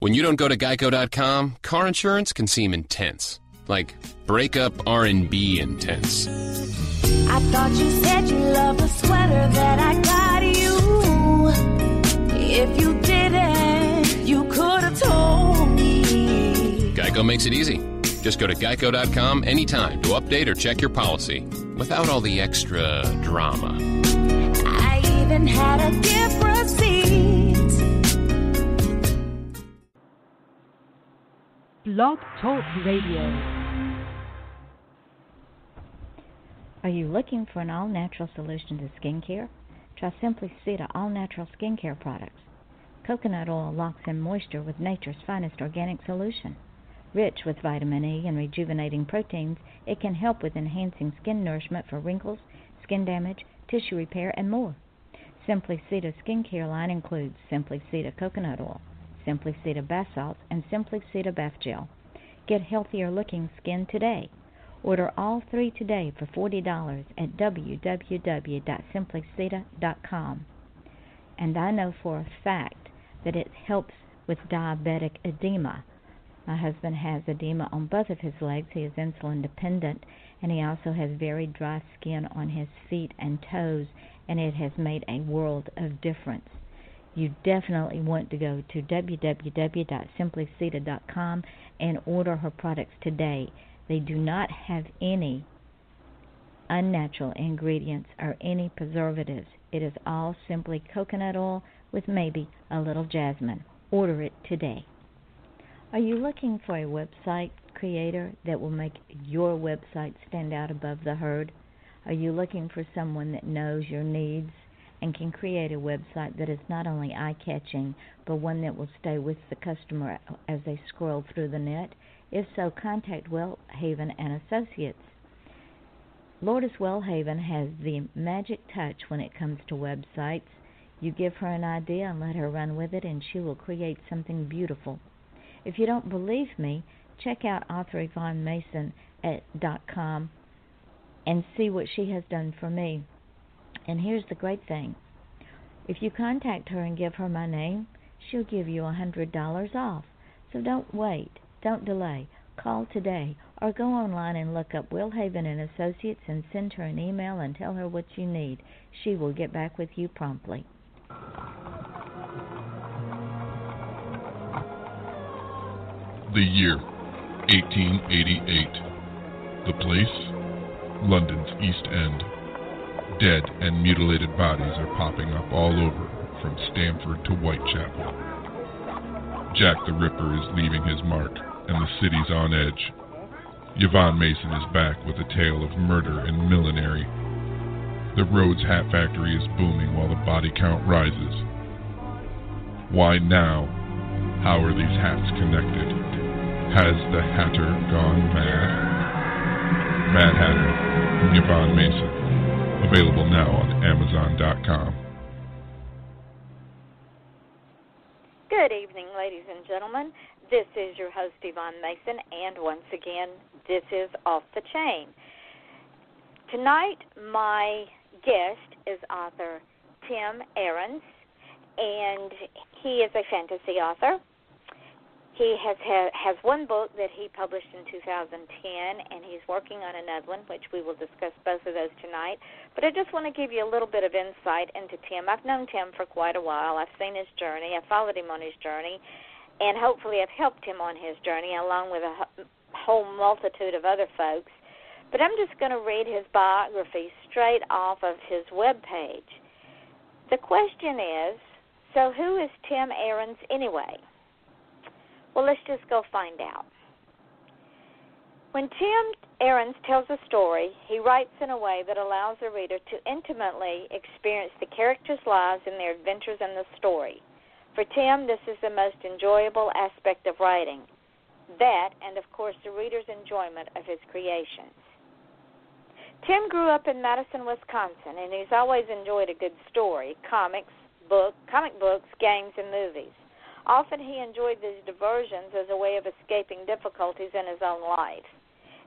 When you don't go to geico.com, car insurance can seem intense. Like breakup R&B intense. I thought you said you loved the sweater that I got you. If you didn't, you could have told me. Geico makes it easy. Just go to geico.com anytime to update or check your policy without all the extra drama. I even had a gift receipt. Blog Talk Radio. Are you looking for an all natural solution to skincare? Try Simply Ceta all natural skincare products. Coconut oil locks in moisture with nature's finest organic solution. Rich with vitamin E and rejuvenating proteins, it can help with enhancing skin nourishment for wrinkles, skin damage, tissue repair, and more. Simply Ceta skincare line includes Simply Ceta coconut oil, Simply Ceta bath salts, and Simply Ceta bath gel. Get healthier looking skin today. Order all three today for $40 at www.simplyceta.com. And I know for a fact that it helps with diabetic edema. My husband has edema on both of his legs. He is insulin dependent, and he also has very dry skin on his feet and toes, and it has made a world of difference. You definitely want to go to www.simplyceta.com and order her products today. They do not have any unnatural ingredients or any preservatives. It is all simply coconut oil with maybe a little jasmine. Order it today. Are you looking for a website creator that will make your website stand out above the herd? Are you looking for someone that knows your needs and can create a website that is not only eye catching but one that will stay with the customer as they scroll through the net? If so, contact Wellhaven and Associates. Lourdes Wellhaven has the magic touch when it comes to websites. You give her an idea and let her run with it, and she will create something beautiful. If you don't believe me, check out author Yvonne Mason at .com and see what she has done for me. And here's the great thing. If you contact her and give her my name, she'll give you a hundred dollars off. So don't wait. Don't delay. Call today or go online and look up Will Haven and Associates and send her an email and tell her what you need. She will get back with you promptly. The year 1888. The place London's East End. Dead and mutilated bodies are popping up all over from Stamford to Whitechapel. Jack the Ripper is leaving his mark and the city's on edge. Yvonne Mason is back with a tale of murder and millinery. The Rhodes Hat Factory is booming while the body count rises. Why now? How are these hats connected? Has the Hatter gone mad? Mad Hatter Yvonne Mason. Available now on Amazon.com. Good evening, ladies and gentlemen. This is your host, Yvonne Mason, and once again, this is Off the Chain. Tonight, my guest is author Tim Ahrens, and he is a fantasy author. He has ha- has one book that he published in 2010, and he's working on another one, which we will discuss both of those tonight. But I just want to give you a little bit of insight into Tim. I've known Tim for quite a while. I've seen his journey. I've followed him on his journey, and hopefully I've helped him on his journey along with a whole multitude of other folks. But I'm just going to read his biography straight off of his web page. The question is, so who is Tim Ahrens anyway? Well, let's just go find out. When Tim Ahrens tells a story, he writes in a way that allows the reader to intimately experience the characters' lives and their adventures in the story. For Tim, this is the most enjoyable aspect of writing. That, and of course, the reader's enjoyment of his creations. Tim grew up in Madison, Wisconsin, and he's always enjoyed a good story, comics, book, comic books, games, and movies. Often he enjoyed these diversions as a way of escaping difficulties in his own life.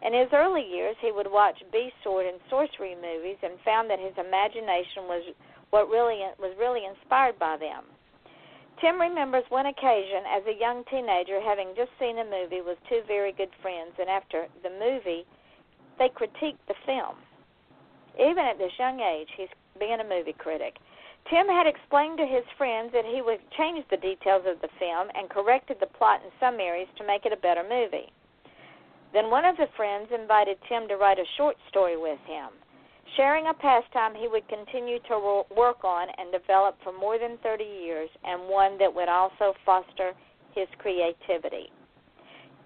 In his early years, he would watch beast sword and sorcery movies and found that his imagination was what really was really inspired by them. Tim remembers one occasion as a young teenager having just seen a movie with two very good friends, and after the movie, they critiqued the film. Even at this young age, he's being a movie critic. Tim had explained to his friends that he would change the details of the film and corrected the plot in some areas to make it a better movie. Then one of the friends invited Tim to write a short story with him, sharing a pastime he would continue to work on and develop for more than 30 years, and one that would also foster his creativity.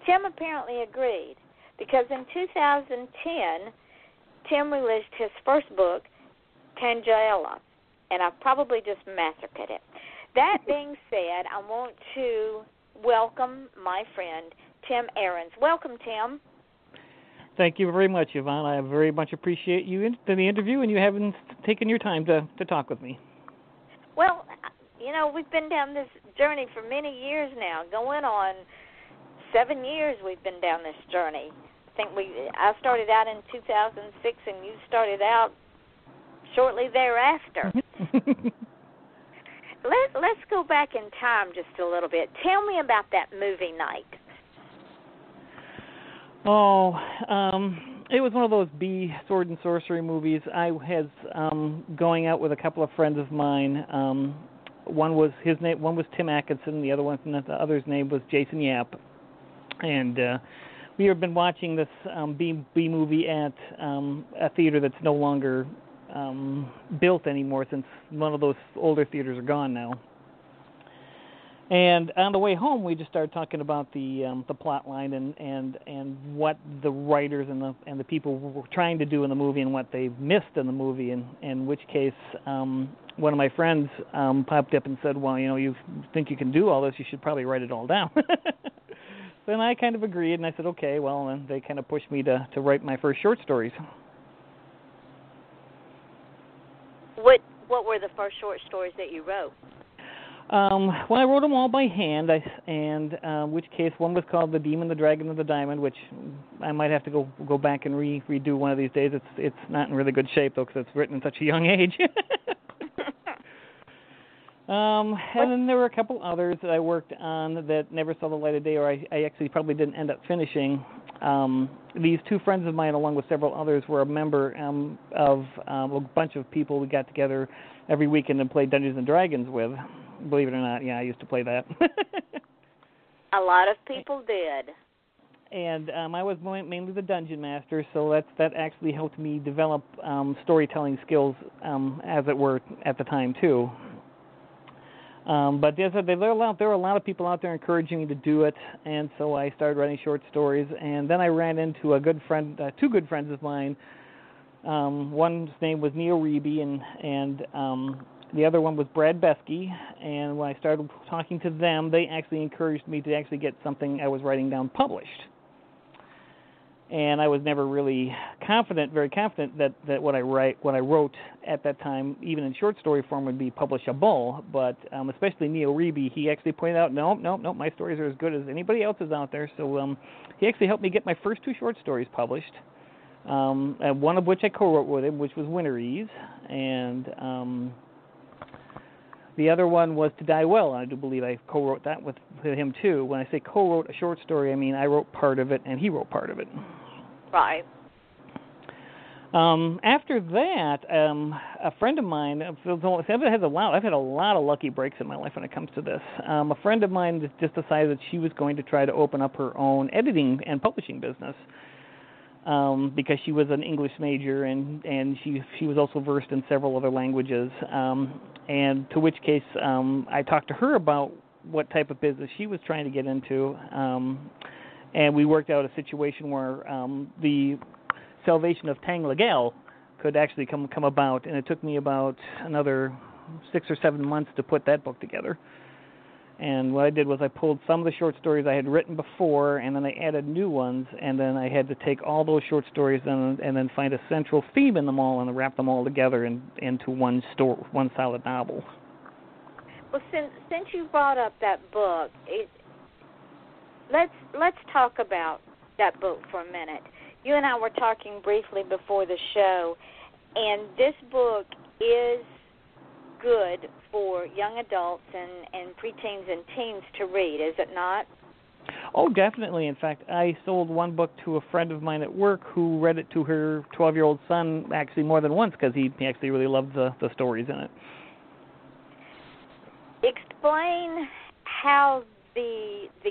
Tim apparently agreed because in 2010, Tim released his first book, Tangela, and I've probably just massacred it. That being said, I want to welcome my friend Tim Ahrens. Welcome, Tim. Thank you very much, Yvonne. I very much appreciate you in the interview and you having taken your time to to talk with me. Well, you know, we've been down this journey for many years now, going on seven years. We've been down this journey. I think we I started out in 2006, and you started out shortly thereafter. Mm-hmm. Let Let's go back in time just a little bit. Tell me about that movie night. Oh, um, it was one of those B sword and sorcery movies. I was um, going out with a couple of friends of mine. Um, one was his name. One was Tim Atkinson. The other one, the other's name was Jason Yap, and uh, we have been watching this um, B B movie at um, a theater that's no longer um, built anymore since one of those older theaters are gone now. And on the way home, we just started talking about the um, the plot line and and and what the writers and the and the people were trying to do in the movie and what they missed in the movie. And in which case, um, one of my friends um, popped up and said, "Well, you know, you think you can do all this? You should probably write it all down." then I kind of agreed, and I said, "Okay." Well, and they kind of pushed me to to write my first short stories. What What were the first short stories that you wrote? Um, well, I wrote them all by hand, I, and uh, which case one was called "The Demon, the Dragon, and the Diamond," which I might have to go go back and re redo one of these days. It's it's not in really good shape though, because it's written in such a young age. Um, and then there were a couple others that I worked on that never saw the light of day, or I, I actually probably didn't end up finishing. Um, these two friends of mine, along with several others, were a member um, of um, a bunch of people we got together every weekend and played Dungeons and Dragons with believe it or not. Yeah, I used to play that. a lot of people did. And um, I was mainly the dungeon master, so that's that actually helped me develop um, storytelling skills, um, as it were, at the time too. Um, but there's a, there, were a lot, there were a lot of people out there encouraging me to do it, and so I started writing short stories. And then I ran into a good friend, uh, two good friends of mine. Um, one's name was Neil Reby, and and um, the other one was Brad Besky. and when I started talking to them, they actually encouraged me to actually get something I was writing down published. And I was never really confident, very confident that that what I write, what I wrote at that time, even in short story form, would be publishable. But um, especially Neil Reby, he actually pointed out, no, no, no, my stories are as good as anybody else's out there. So um, he actually helped me get my first two short stories published. Um, and one of which I co-wrote with him, which was Winter Ease, and um, the other one was To Die Well. and I do believe I co-wrote that with him too. When I say co-wrote a short story, I mean I wrote part of it and he wrote part of it. Right. Um, after that, um, a friend of mine, I've had a lot. I've had a lot of lucky breaks in my life when it comes to this. Um, a friend of mine just decided that she was going to try to open up her own editing and publishing business um, because she was an English major and and she she was also versed in several other languages. Um, and to which case um, I talked to her about what type of business she was trying to get into, um, and we worked out a situation where um, the salvation of Tang Legal could actually come come about, and it took me about another six or seven months to put that book together. And what I did was I pulled some of the short stories I had written before, and then I added new ones, and then I had to take all those short stories and and then find a central theme in them all and wrap them all together in, into one story, one solid novel. Well, since since you brought up that book, it, let's let's talk about that book for a minute. You and I were talking briefly before the show, and this book is good for young adults and, and preteens and teens to read, is it not? Oh, definitely. In fact, I sold one book to a friend of mine at work who read it to her 12-year-old son actually more than once because he, he actually really loved the the stories in it. Explain how the the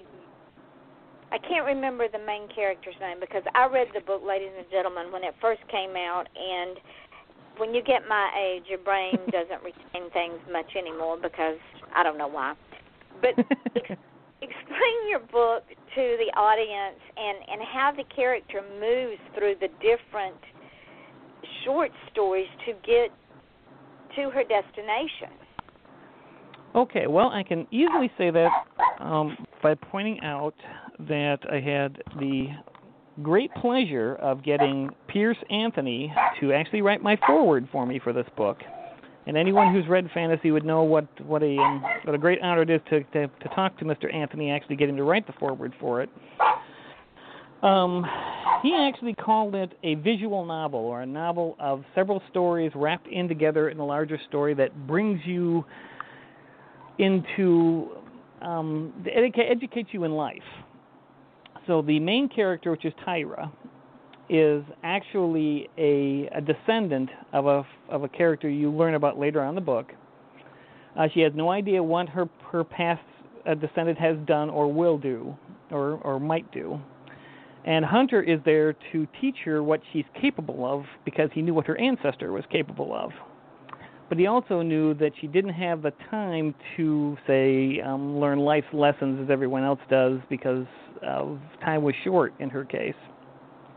I can't remember the main character's name because I read the book, ladies and gentlemen, when it first came out, and when you get my age, your brain doesn't retain things much anymore because I don't know why. But ex- explain your book to the audience and and how the character moves through the different short stories to get to her destination. Okay, well, I can easily say that um, by pointing out that I had the great pleasure of getting Piers Anthony to actually write my foreword for me for this book. And anyone who's read fantasy would know what what a um, what a great honor it is to, to to talk to Mr. Anthony, actually get him to write the foreword for it. Um, he actually called it a visual novel or a novel of several stories wrapped in together in a larger story that brings you into um, educate, educates you in life. So the main character, which is Tyra, is actually a, a descendant of a of a character you learn about later on in the book. Uh, she has no idea what her her past uh, descendant has done or will do or or might do. And Hunter is there to teach her what she's capable of because he knew what her ancestor was capable of. But he also knew that she didn't have the time to, say, um, learn life's lessons as everyone else does because time was short in her case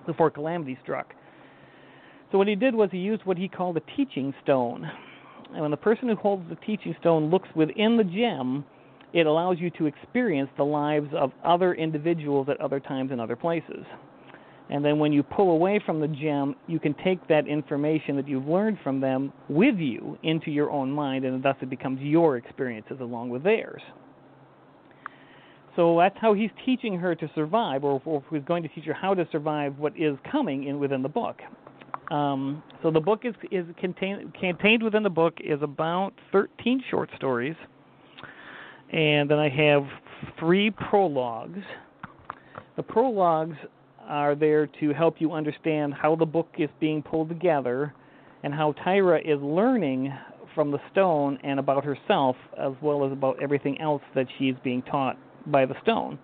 before calamity struck. So what he did was he used what he called a teaching stone. And when the person who holds the teaching stone looks within the gem, it allows you to experience the lives of other individuals at other times and other places. And then when you pull away from the gem, you can take that information that you've learned from them with you into your own mind, and thus it becomes your experiences along with theirs. So that's how he's teaching her to survive, or, or he's going to teach her how to survive what is coming in within the book. Um, so the book is is contained contained within the book is about 13 short stories, and then I have three prologues. The prologues are there to help you understand how the book is being pulled together and how Tyra is learning from the stone and about herself as well as about everything else that she's being taught by the stone.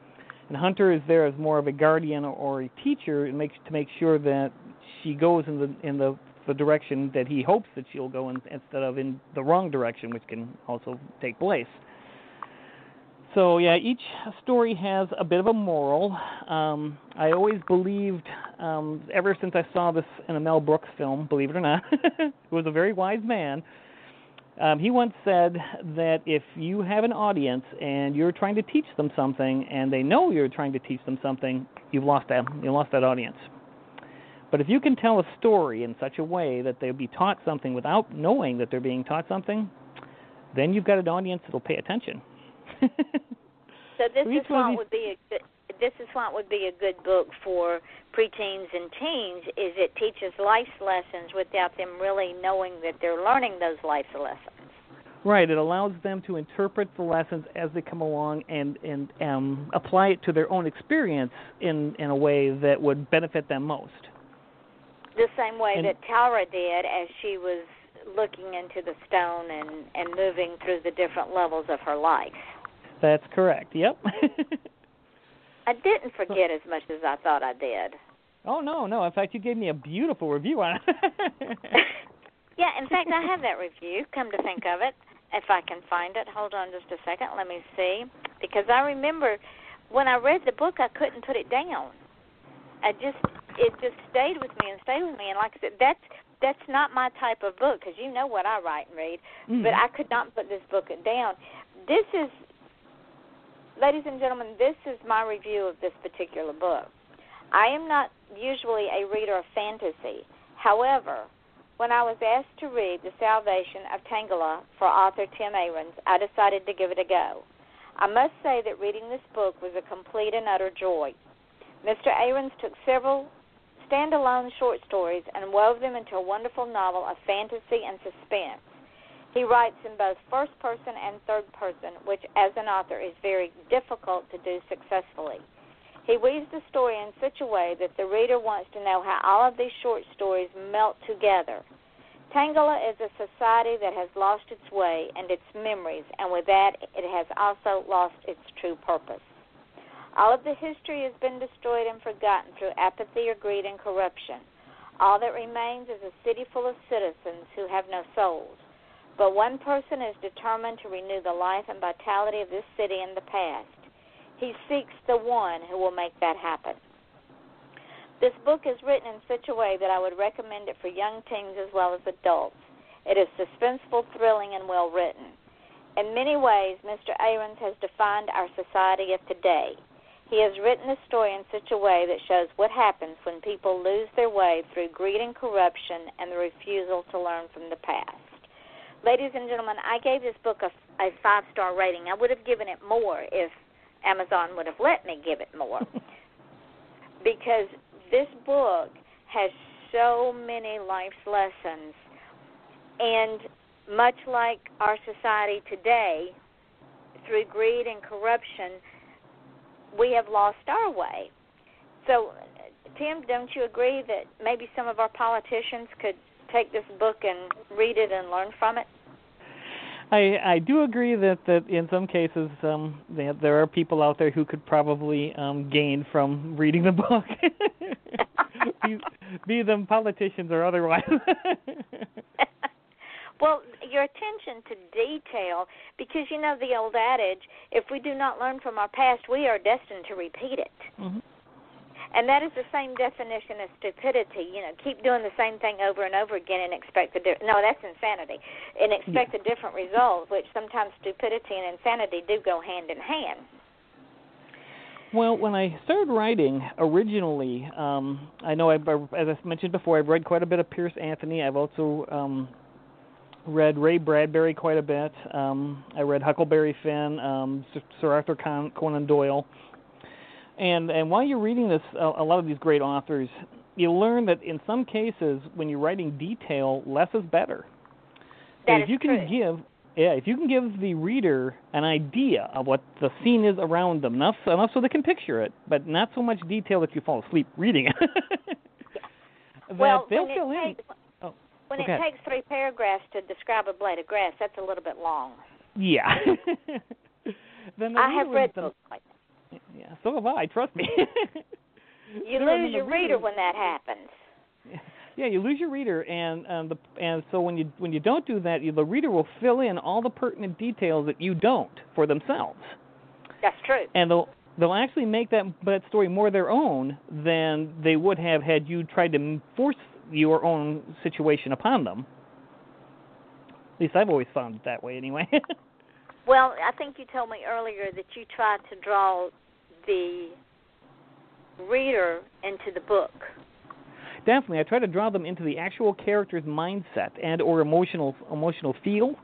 And Hunter is there as more of a guardian or a teacher and makes to make sure that she goes in the in the the direction that he hopes that she'll go in instead of in the wrong direction, which can also take place. So yeah, each story has a bit of a moral. Um, I always believed, um, ever since I saw this in a Mel Brooks film, believe it or not, who was a very wise man. Um, he once said that if you have an audience and you're trying to teach them something, and they know you're trying to teach them something, you've lost that you lost that audience. But if you can tell a story in such a way that they'll be taught something without knowing that they're being taught something, then you've got an audience that'll pay attention. So this is it would be a good, this is why it would be a good book for preteens and teens. Is it teaches life lessons without them really knowing that they're learning those life lessons. Right. It allows them to interpret the lessons as they come along and and um, apply it to their own experience in in a way that would benefit them most. The same way And- that Tara did as she was looking into the stone and and moving through the different levels of her life. That's correct. Yep. I didn't forget as much as I thought I did. oh no, no. In fact, you gave me a beautiful review on it. Yeah, in fact, I have that review. Come to think of it, if I can find it, hold on just a second. Let me see, because I remember when I read the book, I couldn't put it down. I just it just stayed with me and stayed with me, and like I said, that's that's not my type of book because you know what I write and read, Mhm. but I could not put this book down. This is, ladies and gentlemen, this is my review of this particular book. I am not usually a reader of fantasy. However, when I was asked to read The Salvation of Tangela for author Tim Ahrens, I decided to give it a go. I must say that reading this book was a complete and utter joy. Mr. Ahrens took several standalone short stories and wove them into a wonderful novel of fantasy and suspense. He writes in both first person and third person, which as an author is very difficult to do successfully. He weaves the story in such a way that the reader wants to know how all of these short stories melt together. Tangela is a society that has lost its way and its memories, and with that, it has also lost its true purpose. All of the history has been destroyed and forgotten through apathy or greed and corruption. All that remains is a city full of citizens who have no souls. But one person is determined to renew the life and vitality of this city in the past. He seeks the one who will make that happen. This book is written in such a way that I would recommend it for young teens as well as adults. It is suspenseful, thrilling, and well written. In many ways, Mr. Ahrens has defined our society of today. He has written the story in such a way that shows what happens when people lose their way through greed and corruption and the refusal to learn from the past. Ladies and gentlemen, I gave this book a, a five star rating. I would have given it more if Amazon would have let me give it more. because this book has so many life's lessons. And much like our society today, through greed and corruption, we have lost our way. So, Tim, don't you agree that maybe some of our politicians could take this book and read it and learn from it? I I do agree that that in some cases um that there are people out there who could probably um gain from reading the book. be, be them politicians or otherwise. well, your attention to detail because you know the old adage, if we do not learn from our past, we are destined to repeat it. Mm-hmm. And that is the same definition of stupidity. You know, keep doing the same thing over and over again and expect a di- no, that's insanity. And expect yeah. a different result, which sometimes stupidity and insanity do go hand in hand. Well, when I started writing originally, um, I know I, as I mentioned before, I've read quite a bit of Piers Anthony. I've also um, read Ray Bradbury quite a bit. Um, I read Huckleberry Finn, um, Sir Arthur Conan Doyle and and while you're reading this, a, a lot of these great authors, you learn that in some cases, when you're writing detail, less is better. That if you can true. give yeah, if you can give the reader an idea of what the scene is around them, enough enough so they can picture it, but not so much detail that you fall asleep reading it. that well, they'll when fill it in. takes, oh, when okay. it takes three paragraphs to describe a blade of grass, that's a little bit long. Yeah. then the I have read books like Yeah, so have I. Trust me. You lose your reader when that happens. Yeah, you lose your reader, and um, the and so when you when you don't do that, you, the reader will fill in all the pertinent details that you don't for themselves, That's true. and they'll they'll actually make that that story more their own than they would have had you tried to force your own situation upon them. At least I've always found it that way, anyway. Well, I think you told me earlier that you tried to draw the reader into the book. Definitely, I try to draw them into the actual character's mindset and or emotional emotional feel.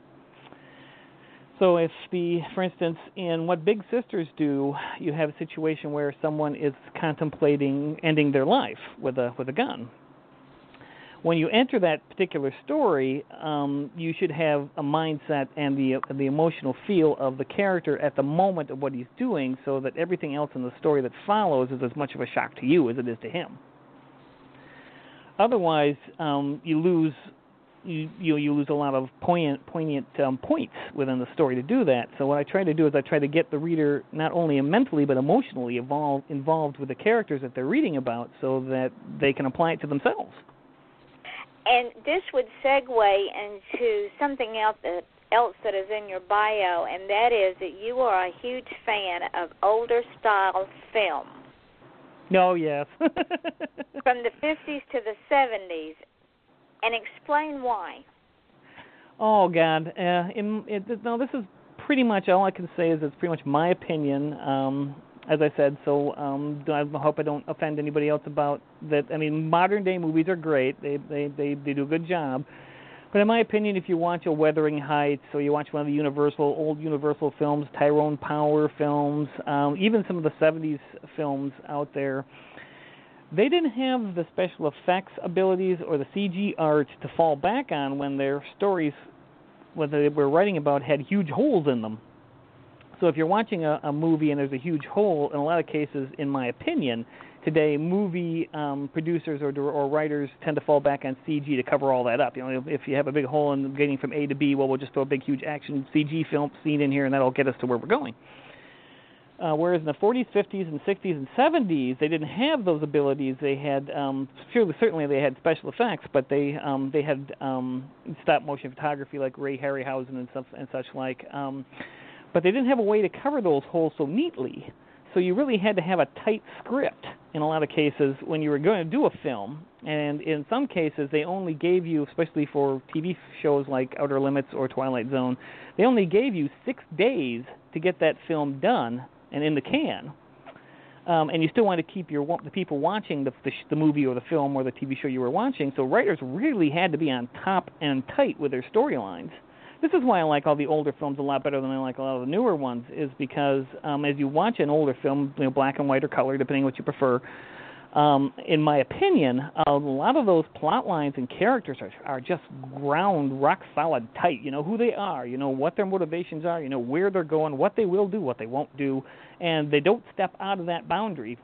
So if the, for instance, in what Big Sisters do, you have a situation where someone is contemplating ending their life with a with a gun. When you enter that particular story, um, you should have a mindset and the the emotional feel of the character at the moment of what he's doing, so that everything else in the story that follows is as much of a shock to you as it is to him. Otherwise, um, you lose you you you lose a lot of poignant poignant um, points within the story to do that. So what I try to do is I try to get the reader not only mentally but emotionally involved involved with the characters that they're reading about, so that they can apply it to themselves. And this would segue into something else that, else that is in your bio, and that is that you are a huge fan of older style film Oh yes. from the 50s to the 70s, and explain why. oh God. Uh, in, it, no, this is pretty much all I can say is it's pretty much my opinion. Um, as I said, so um, I hope I don't offend anybody else about that. I mean, modern day movies are great; they they they they do a good job. But in my opinion, if you watch a Wuthering Heights or you watch one of the Universal old Universal films, Tyrone Power films, um, even some of the '70s films out there, they didn't have the special effects abilities or the CG art to fall back on when their stories what they were writing about had huge holes in them. So if you're watching a, a movie and there's a huge hole, in a lot of cases, in my opinion, today movie um, producers or or writers tend to fall back on CG to cover all that up. You know, if, you have a big hole in getting from A to B, well, we'll just throw a big huge action CG film scene in here, and that'll get us to where we're going. Uh, whereas in the 40s, 50s, and 60s and 70s, they didn't have those abilities. They had um, surely, certainly they had special effects, but they um, they had um, stop motion photography like Ray Harryhausen and stuff and such like. Um, but they didn't have a way to cover those holes so neatly. So you really had to have a tight script in a lot of cases when you were going to do a film. And in some cases, they only gave you, especially for TV shows like Outer Limits or Twilight Zone, they only gave you six days to get that film done and in the can. Um, and you still wanted to keep your the people watching the, the the movie or the film or the TV show you were watching. So writers really had to be on top and tight with their storylines this is why I like all the older films a lot better than I like a lot of the newer ones, is because um, as you watch an older film, you know, black and white or color, depending what you prefer, um, in my opinion, a lot of those plot lines and characters are, are just ground rock solid tight. You know who they are, you know what their motivations are, you know where they're going, what they will do, what they won't do, and they don't step out of that boundary.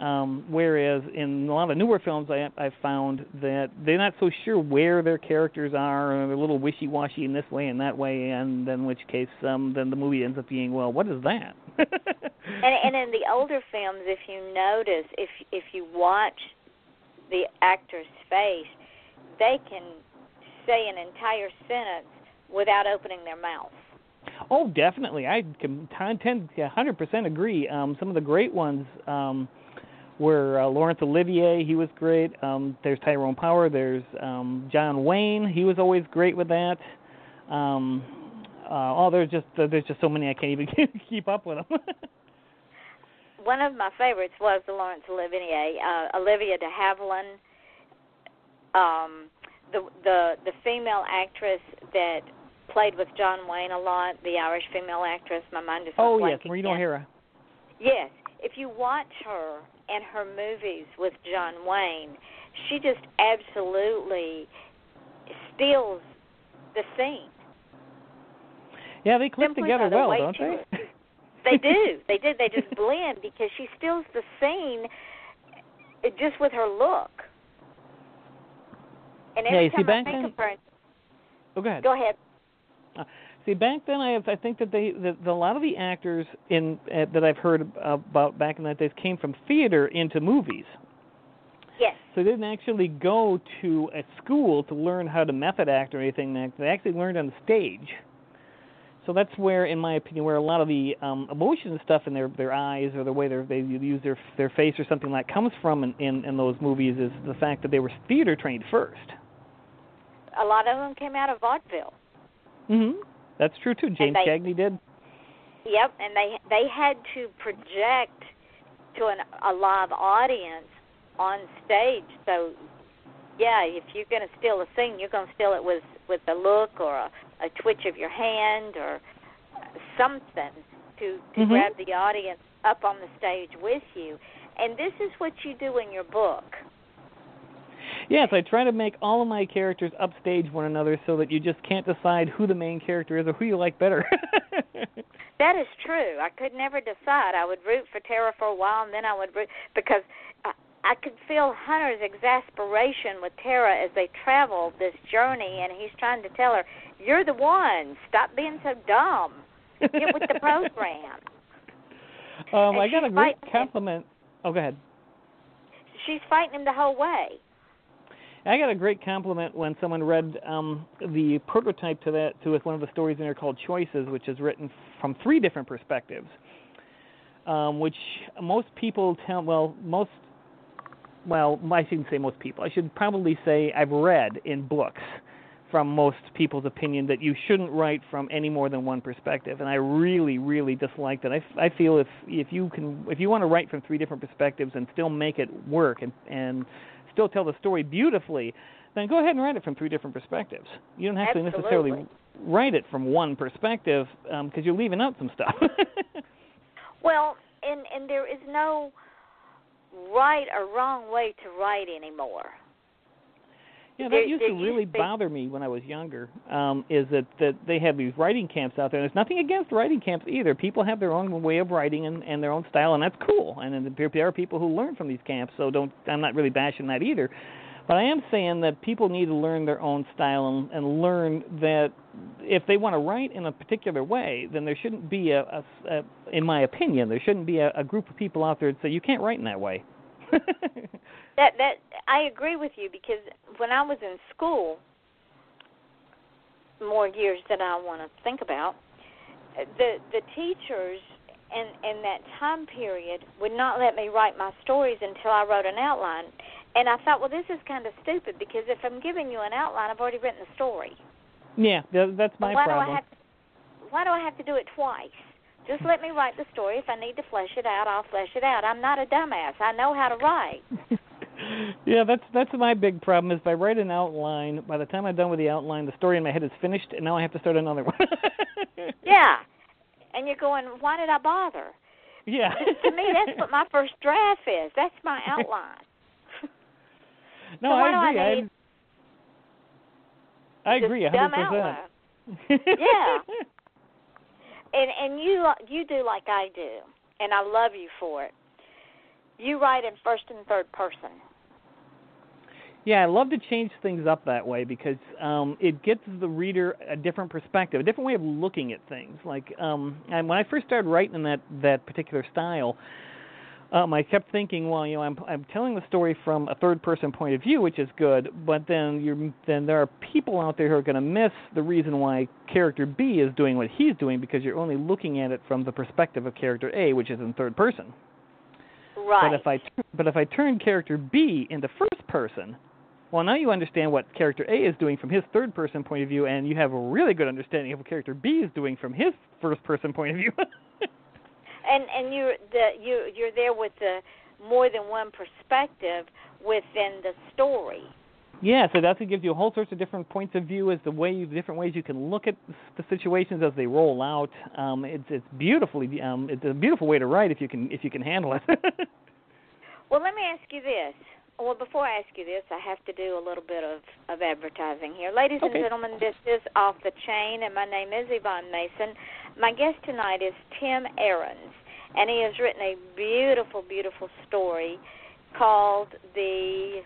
Um, whereas in a lot of newer films, I, I've found that they're not so sure where their characters are, and they're a little wishy-washy in this way and that way, and in which case, um, then the movie ends up being, well, what is that? and, and in the older films, if you notice, if if you watch the actor's face, they can say an entire sentence without opening their mouth. Oh, definitely. I can tend to 100% agree. Um, some of the great ones. Um, where uh, Laurence Olivier, he was great. Um, there's Tyrone Power. There's um, John Wayne. He was always great with that. Um, uh, oh, there's just uh, there's just so many I can't even keep up with them. One of my favorites was the Laurence Olivier, uh, Olivia de Havilland. Um, the the the female actress that played with John Wayne a lot, the Irish female actress. My mind is oh yes, Maureen O'Hara. Yes, if you watch her and her movies with John Wayne, she just absolutely steals the scene. Yeah, they Simply together the well, don't they? They do. They do. They just blend because she steals the scene uh, just with her look. And Yeah, every you see, time I think of her, Oh, go ahead. go ahead. See, back then, I have, I think that they that a lot of the actors in uh, that I've heard about back in that days came from theater into movies. Yes. So they didn't actually go to a school to learn how to method act or anything. They actually learned on the stage. So that's where, in my opinion, where a lot of the um, emotion and stuff in their their eyes or the way they they use their their face or something like comes from in, in in those movies is the fact that they were theater trained first. A lot of them came out of vaudeville. Mm-hmm. That's true too. James they- Cagney did. Yep, and they they had to project to an, a live audience on stage. So, yeah, if you're going to steal a scene, you're going to steal it with with a look or a, a twitch of your hand or something to to Mhm. grab the audience up on the stage with you. And this is what you do in your book. Yes, I try to make all of my characters upstage one another so that you just can't decide who the main character is or who you like better. That is true. I could never decide. I would root for Tara for a while, and then I would root because I, I could feel Hunter's exasperation with Tara as they travel this journey, and he's trying to tell her, "You're the one. Stop being so dumb. Get with the program." um, And I got a great compliment. Oh, go ahead. She's fighting him the whole way. I got a great compliment when someone read um, the prototype to that to with one of the stories in there called Choices, which is written from three different perspectives, um, which most people tell. Well, most. Well, I shouldn't say most people. I should probably say I've read in books from most people's opinion that you shouldn't write from any more than one perspective, and I really, really dislike that. I, I feel if if you can if you want to write from three different perspectives and still make it work and and still tell the story beautifully, then go ahead and write it from three different perspectives. You don't have to necessarily write it from one perspective um, because you're leaving out some stuff. Well, and and there is no right or wrong way to write anymore. Yeah, that used to really used to bother me when I was younger. Um, is that that they have these writing camps out there? There's nothing against writing camps either. People have their own way of writing and, and their own style, and that's cool. And then there there are people who learn from these camps, so don't. I'm not really bashing that either. But I am saying that people need to learn their own style and, and learn that if they want to write in a particular way, then there shouldn't be a, a, a in my opinion, there shouldn't be a, a group of people out there that say you can't write in that way. That that I agree with you because when I was in school, more years than I want to think about, the the teachers in in that time period would not let me write my stories until I wrote an outline. And I thought, well, this is kind of stupid because if I'm giving you an outline, I've already written the story. yeah, that's my why problem. do I have to, why do I have to do it twice? Just let me write the story. If I need to flesh it out, I'll flesh it out. I'm not a dumbass. I know how to write. yeah, that's that's my big problem. Is if I write an outline, by the time I'm done with the outline, the story in my head is finished, and now I have to start another one. Yeah. And you're going, why did I bother? Yeah. to me, that's what my first draft is. That's my outline. no, so I agree. I need I, agree hundred outline? percent. Yeah. And and you you do like I do, and I love you for it. You write in first and third person. Yeah, I love to change things up that way because um, it gives the reader a different perspective, a different way of looking at things. Like, um, and when I first started writing in that that particular style, um, I kept thinking, well, you know, I'm I'm telling the story from a third person point of view, which is good, but then you're then there are people out there who are going to miss the reason why character B is doing what he's doing because you're only looking at it from the perspective of character A, which is in third person. Right. But if I but if I turn character B into first person, well now you understand what character A is doing from his third person point of view, and you have a really good understanding of what character B is doing from his first person point of view. and and you're the you you're there with the more than one perspective within the story. yeah, so that's what gives you a whole sorts of different points of view as the way you, different ways you can look at the situations as they roll out. Um, it's it's beautifully um, it's a beautiful way to write if you can if you can handle it. Well, let me ask you this. Well, before I ask you this, I have to do a little bit of, of advertising here. Ladies Okay. and gentlemen, this is Off the Chain, and my name is Yvonne Mason. My guest tonight is Tim Ahrens, and he has written a beautiful, beautiful story called The.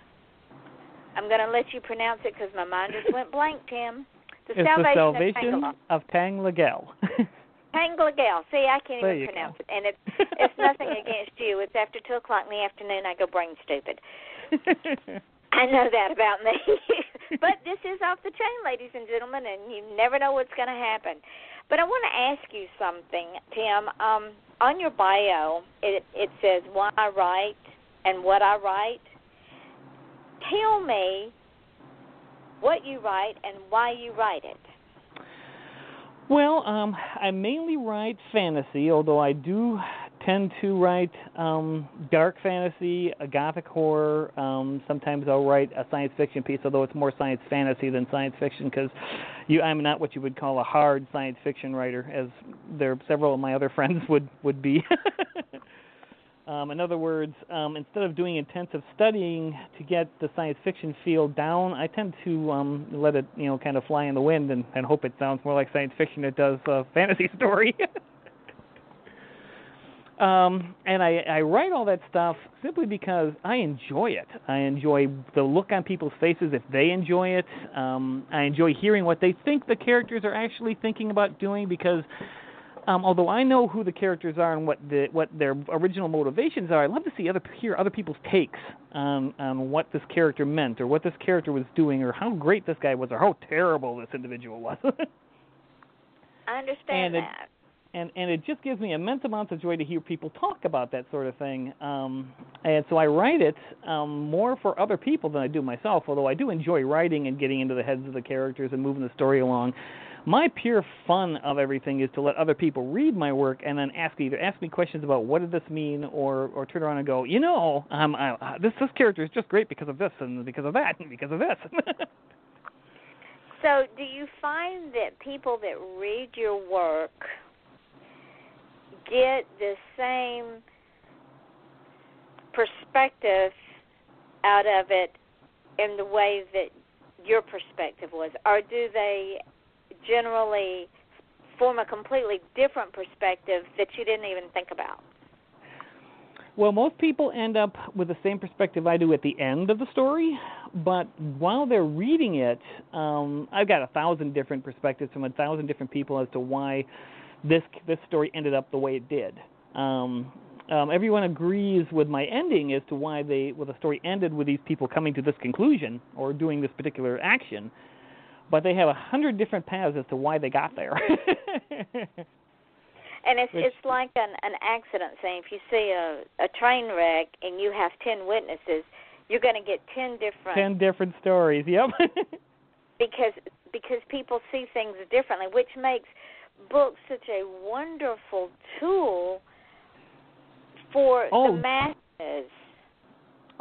I'm going to let you pronounce it because my mind just went blank, Tim. The it's the Salvation, salvation of of Tang Legel. Tanglegal. See, I can't There even pronounce go. it, and it's it's nothing against you. It's after two o'clock in the afternoon. I go brain stupid. I know that about me. but this is off the chain, ladies and gentlemen, and you never know what's going to happen. But I want to ask you something, Tim. Um, on your bio, it it says why I write and what I write. Tell me what you write and why you write it. Well, um, I mainly write fantasy, although I do tend to write um, dark fantasy, a gothic horror. Um, sometimes I'll write a science fiction piece, although it's more science fantasy than science fiction because you, I'm not what you would call a hard science fiction writer, as there several of my other friends would would be. Um, in other words, um, instead of doing intensive studying to get the science fiction field down, I tend to um, let it, you know, kind of fly in the wind and, and hope it sounds more like science fiction than it does a fantasy story. Um, and I, I write all that stuff simply because I enjoy it. I enjoy the look on people's faces if they enjoy it. Um, I enjoy hearing what they think the characters are actually thinking about doing because um, although I know who the characters are and what the what their original motivations are, I love to see other hear other people's takes on on what this character meant or what this character was doing or how great this guy was or how terrible this individual was. I understand And that. And and it just gives me immense amounts of joy to hear people talk about that sort of thing. Um, and so I write it um, more for other people than I do myself. Although I do enjoy writing and getting into the heads of the characters and moving the story along. My pure fun of everything is to let other people read my work and then ask either ask me questions about what did this mean or or turn around and go, you know, um, I, uh, this this character is just great because of this and because of that and because of this. So, do you find that people that read your work get the same perspective out of it in the way that your perspective was, or do they generally form a completely different perspective that you didn't even think about? Well, most people end up with the same perspective I do at the end of the story, but while they're reading it, um, I've got a thousand different perspectives from a thousand different people as to why this this story ended up the way it did. Um, um, everyone agrees with my ending as to why they, well, the story ended with these people coming to this conclusion or doing this particular action, but they have a hundred different paths as to why they got there. And it's Which- it's like an an accident scene. If you see a a train wreck and you have ten witnesses, you're going to get ten different Ten different stories. Yep. because because people see things differently, which makes books such a wonderful tool for Oh. the masses.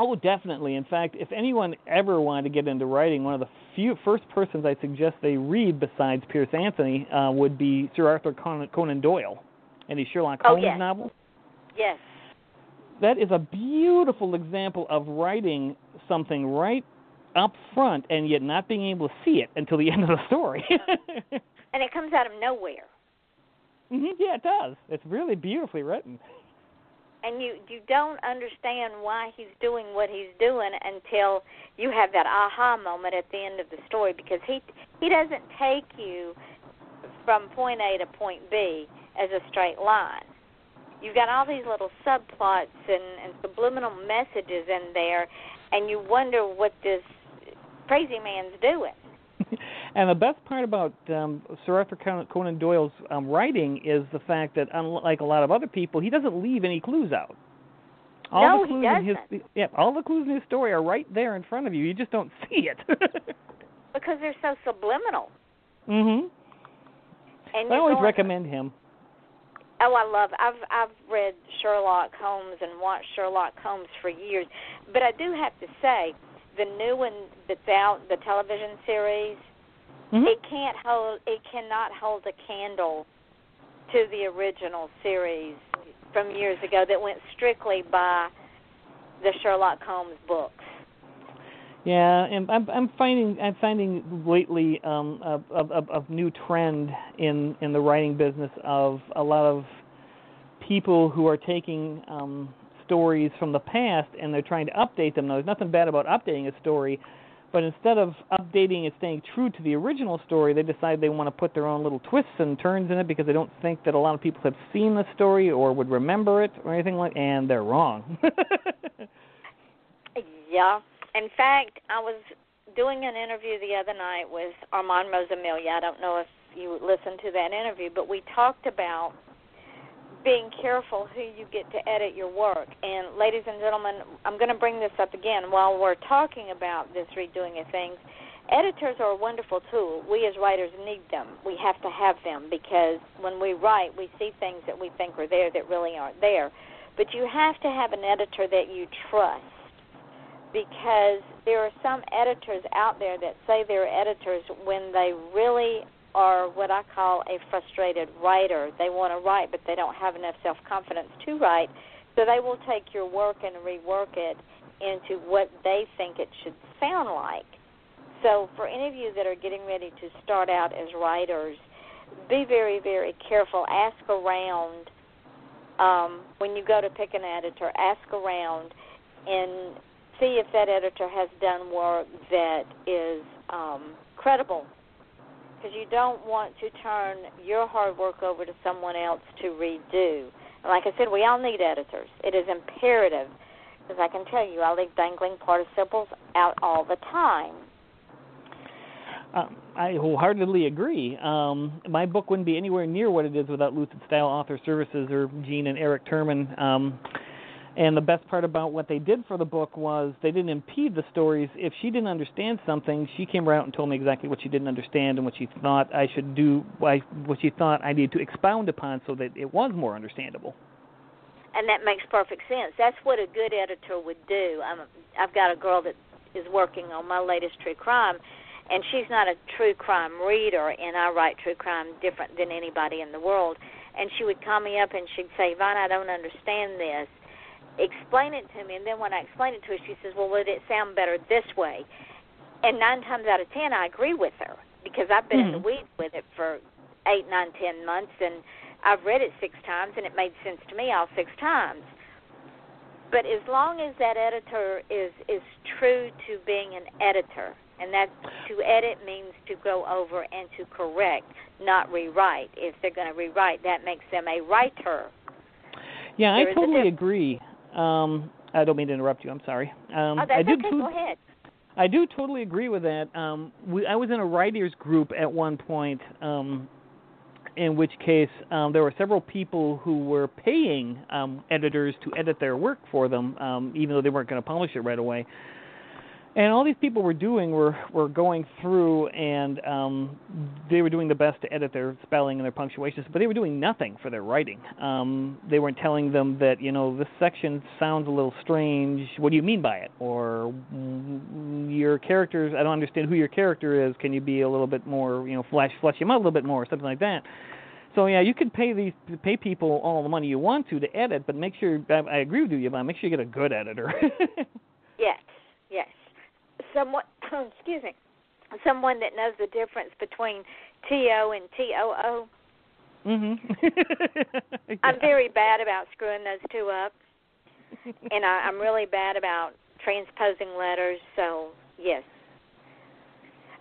Oh, definitely. In fact, if anyone ever wanted to get into writing, one of the few first persons I suggest they read besides Piers Anthony uh, would be Sir Arthur Conan, Doyle and his Sherlock Oh, Holmes yes. novel. Yes. That is a beautiful example of writing something right up front and yet not being able to see it until the end of the story. And it comes out of nowhere. Hmm yeah, it does. It's really beautifully written. and you you don't understand why he's doing what he's doing until you have that aha moment at the end of the story because he he doesn't take you from point A to point B as a straight line. You've got all these little subplots and, and subliminal messages in there, and you wonder what this crazy man's doing. and the best part about um, Sir Arthur Conan Doyle's um, writing is the fact that, unlike a lot of other people, he doesn't leave any clues out. All No, the he clues in his yeah, all the clues in his story are right there in front of you. You just don't see it. Because they're so subliminal. mhm. And I always going, recommend him. Oh, I love. I've I've read Sherlock Holmes and watched Sherlock Holmes for years, but I do have to say, the new one that's out, the television series, Mhm. it can't hold. It cannot hold a candle to the original series from years ago that went strictly by the Sherlock Holmes books. Yeah, and I'm I'm finding I'm finding lately um a a, a, a new trend in in the writing business of a lot of people who are taking um stories from the past and they're trying to update them. Now, there's nothing bad about updating a story, but instead of updating and staying true to the original story, they decide they want to put their own little twists and turns in it because they don't think that a lot of people have seen the story or would remember it or anything like and they're wrong. Yeah. In fact, I was doing an interview the other night with Armand Rosamilia. I don't know if you listened to that interview, but we talked about being careful who you get to edit your work. And ladies and gentlemen, I'm going to bring this up again while we're talking about this redoing of things. Editors are a wonderful tool. We as writers need them. We have to have them because when we write, we see things that we think are there that really aren't there. But you have to have an editor that you trust because there are some editors out there that say they're editors when they really are what I call a frustrated writer. They want to write, but they don't have enough self confidence to write, so they will take your work and rework it into what they think it should sound like. So, for any of you that are getting ready to start out as writers, be very, very careful. Ask around um, when you go to pick an editor. Ask around and see if that editor has done work that is um, credible. Because you don't want to turn your hard work over to someone else to redo. And like I said, we all need editors. It is imperative. Because I can tell you, I leave dangling participles out all the time. Um, I wholeheartedly agree. Um, my book wouldn't be anywhere near what it is without Lucid Style Author Services or Gene and Eric Turman. Um, and the best part about what they did for the book was they didn't impede the stories. If she didn't understand something, she came right out and told me exactly what she didn't understand and what she thought I should do, what she thought I needed to expound upon so that it was more understandable. and that makes perfect sense. That's what a good editor would do. I'm, I've got a girl that is working on my latest true crime, and she's not a true crime reader, and I write true crime different than anybody in the world. And she would call me up and she'd say, Yvonne, I don't understand this. Explain it to me. And then when I explain it to her, she says, Well, would it sound better this way? and nine times out of ten, I agree with her because I've been in the Mhm. weeds with it for eight, nine, ten months, and I've read it six times, and it made sense to me all six times. But as long as that editor is is true to being an editor, and that to edit means to go over and to correct, not rewrite. If they're going to rewrite, that makes them a writer. Yeah, There I totally agree. Um, I don't mean to interrupt you. I'm sorry. Um, oh, I do okay. to- Go ahead. I do totally agree with that. Um, we, I was in a writers group at one point, um, in which case um, there were several people who were paying um, editors to edit their work for them, um, even though they weren't going to publish it right away. And all these people were doing were were going through and um, they were doing the best to edit their spelling and their punctuations, but they were doing nothing for their writing. Um, they weren't telling them that you know this section sounds a little strange. What do you mean by it? Or mm, your characters, I don't understand who your character is. Can you be a little bit more you know flesh flesh him out a little bit more, something like that. So yeah, you could pay these pay people all the money you want to to edit, but make sure I, I agree with you, Yvonne. Make sure you get a good editor. Yes, yes. Someone, excuse me, someone that knows the difference between TO and TOO. mhm. I'm very bad about screwing those two up, and I, I'm really bad about transposing letters. So yes,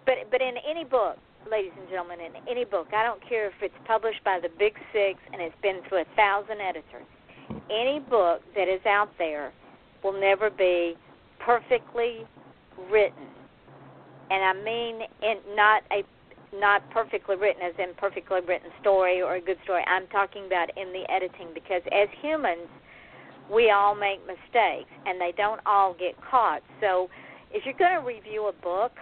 but but in any book, ladies and gentlemen, in any book, I don't care if it's published by the Big Six and it's been through a thousand editors. Any book that is out there will never be perfectly written, and I mean in not a not perfectly written as in perfectly written story or a good story. I'm talking about in the editing because as humans, we all make mistakes and they don't all get caught. So if you're going to review a book,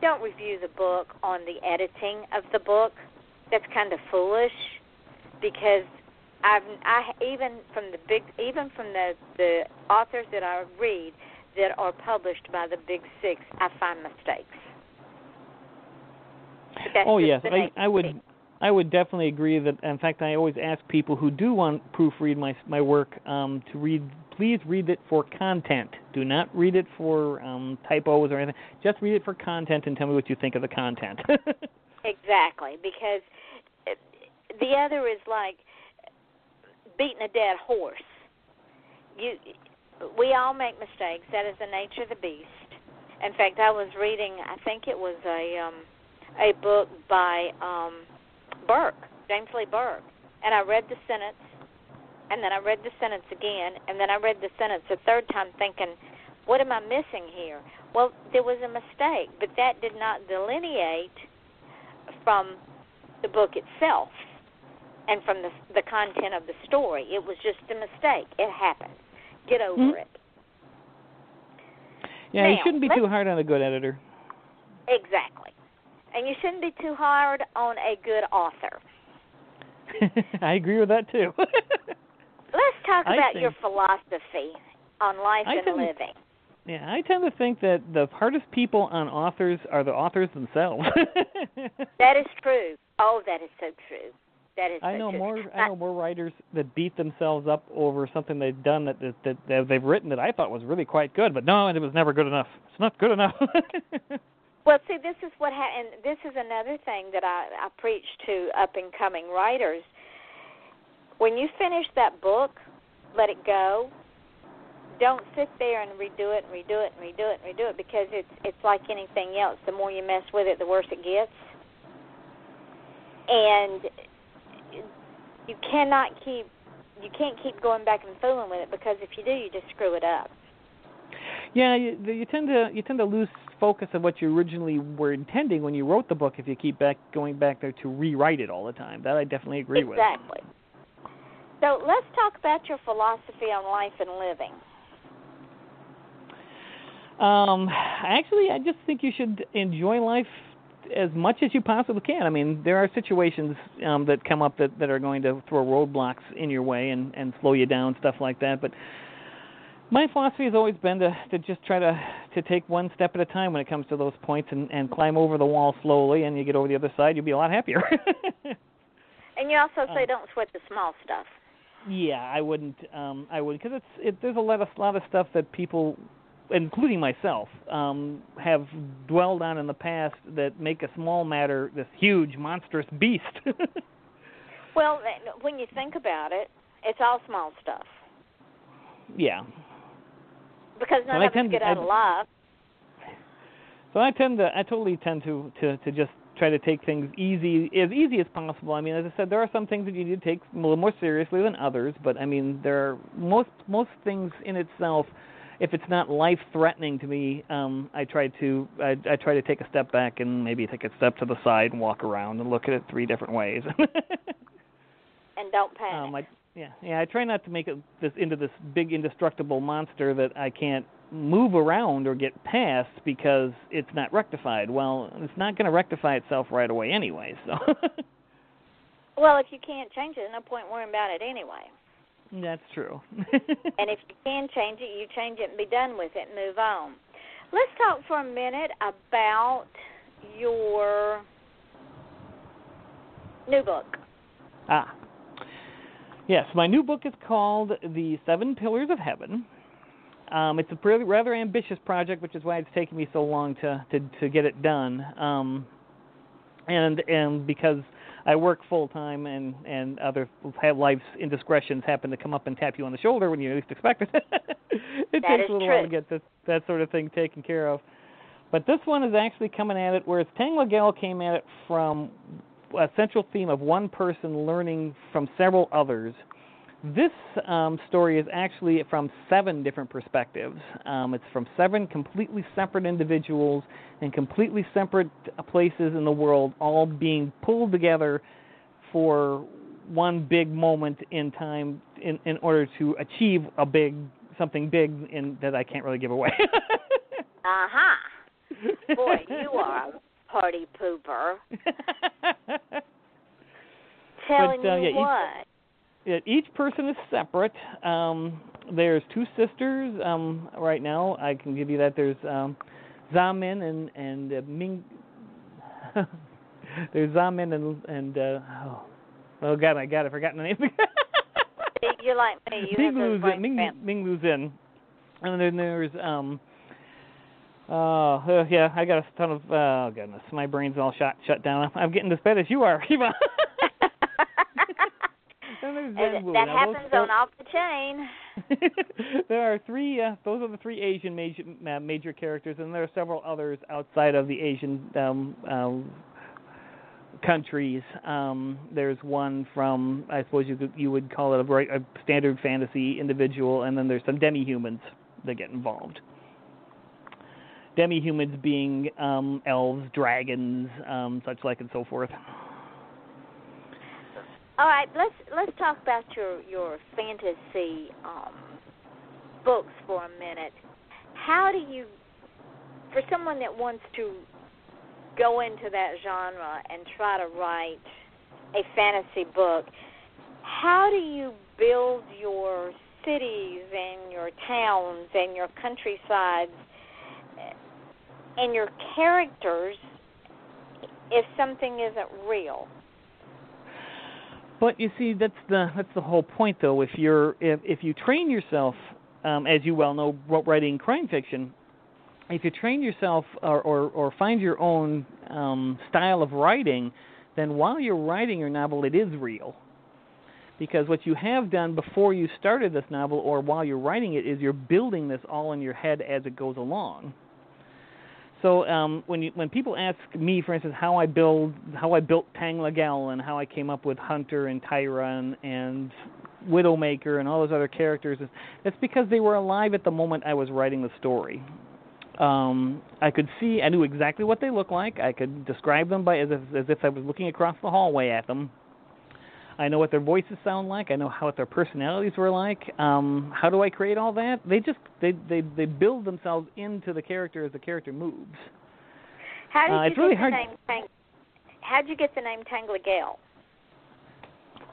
don't review the book on the editing of the book. That's kind of foolish because I've I even from the big even from the the authors that I read that are published by the big 6, I find mistakes. Oh yes, I, I would. I would definitely agree that. In fact, I always ask people who do want proofread my my work um, to read. Please read it for content. Do not read it for um, typos or anything. Just read it for content and tell me what you think of the content. Exactly, because uh, the other is like beating a dead horse. You, we all make mistakes. That is the nature of the beast. In fact, I was reading. I think it was a um, a book by um, Burke, James Lee Burke, and I read the sentence, and then I read the sentence again, and then I read the sentence a third time, thinking, "What am I missing here?" Well, there was a mistake, but that did not delineate from the book itself and from the the content of the story. It was just a mistake. It happened. Get over Mhm. it. yeah, you shouldn't be too hard on a good editor. Exactly. And you shouldn't be too hard on a good author. I agree with that too. Let's talk I about your philosophy on life I and tend- living. yeah, I tend to think that the hardest people on authors are the authors themselves. That is true. Oh, that is so true. That is I know true. more. I know more writers that beat themselves up over something they've done that that, that, that they've written that I thought was really quite good, but no, it was never good enough. It's not good enough. Well, see, this is what ha- and this is another thing that I, I preach to up and coming writers. When you finish that book, let it go. Don't sit there and redo it and redo it and redo it and redo it because it's it's like anything else. The more you mess with it, the worse it gets. And you cannot keep you can't keep going back and fooling with it because if you do, you just screw it up. yeah, you, you tend to you tend to lose focus of what you originally were intending when you wrote the book if you keep back going back there to rewrite it all the time. That I definitely agree with. exactly. So let's talk about your philosophy on life and living. Um, actually, I just think you should enjoy life as much as you possibly can. I mean, there are situations um, that come up that that are going to throw roadblocks in your way and and slow you down, stuff like that. But my philosophy has always been to to just try to to take one step at a time when it comes to those points and and climb over the wall slowly. And you get over the other side, you'll be a lot happier. And you also say Um, don't sweat the small stuff. Yeah, I wouldn't. Um, I would because it's it, there's a lot of a lot of stuff that people including myself, um, have dwelled on in the past that make a small matter this huge monstrous beast. Well, when you think about it, it's all small stuff yeah. because none Well, I of us tend to- get out I- alive. So I tend to, I totally tend to, to, to just try to take things easy, as easy as possible. I mean, as I said, there are some things that you need to take a little more seriously than others, but I mean, there are most most things in itself. If it's not life threatening to me, um, I try to I, I try to take a step back and maybe take a step to the side and walk around and look at it three different ways. And don't panic. um, I, yeah, yeah. I try not to make it this into this big indestructible monster that I can't move around or get past because it's not rectified. Well, it's not going to rectify itself right away anyway. So well, if you can't change it, there's no point worrying about it anyway. That's true. And if you can change it, you change it and be done with it and move on. Let's talk for a minute about your new book. ah, yes. My new book is called The Seven Pillars of Heaven. Um, it's a pretty, rather ambitious project, which is why it's taken me so long to to, to get it done. Um, and and because I work full time and and other have life's indiscretions happen to come up and tap you on the shoulder when you least expect it. it That takes a little true. while to get this, that sort of thing taken care of. But this one is actually coming at it, whereas Tangla Gal came at it from a central theme of one person learning from several others. This um, story is actually from seven different perspectives. Um, it's from seven completely separate individuals in completely separate places in the world, all being pulled together for one big moment in time in, in order to achieve a big something big in, that I can't really give away. Uh huh. Boy, you are a party pooper. Telling But, uh, you yeah, what. Yeah, each person is separate. Um, there's two sisters um, right now. I can give you that. There's um, Zamin and and uh, Ming. there's Zamin and and uh, oh, oh God, I got it. Forgotten the name. You're like me. You Ming Lu's in. Ming. Ming Lu's in. And then there's um. Uh, uh, yeah, I got a ton of. Oh goodness, my brain's all shut shut down. I'm getting as bad as you are, Eva. And there's Zen And Wu. that those happens four- on off the chain. there are three. Uh, those are the three Asian major uh, major characters, and there are several others outside of the Asian um, um, countries. Um, there's one from, I suppose you could, you would call it a, bright- a standard fantasy individual, and then there's some demi-humans that get involved. Demi-humans being um, elves, dragons, um, such like, and so forth. All right, let's let's talk about your your fantasy um, books for a minute. How do you, for someone that wants to go into that genre and try to write a fantasy book, how do you build your cities and your towns and your countrysides and your characters if something isn't real? But you see, that's the that's the whole point, though. If you're if if you train yourself, um, as you well know, writing crime fiction, if you train yourself or or, or find your own um, style of writing, then while you're writing your novel, it is real. Because what you have done before you started this novel, or while you're writing it, is you're building this all in your head as it goes along. So um, when you, when people ask me, for instance, how I build how I built Tangla Gal and how I came up with Hunter and Tyra and, and Widowmaker and all those other characters, it's because they were alive at the moment I was writing the story. Um, I could see, I knew exactly what they looked like. I could describe them by as if, as if I was looking across the hallway at them. I know what their voices sound like. I know how what their personalities were like. Um, how do I create all that? They just they they they build themselves into the character as the character moves. How did Uh, you it's really get the hard- name Tang? How'd you get the name Tangla Gale?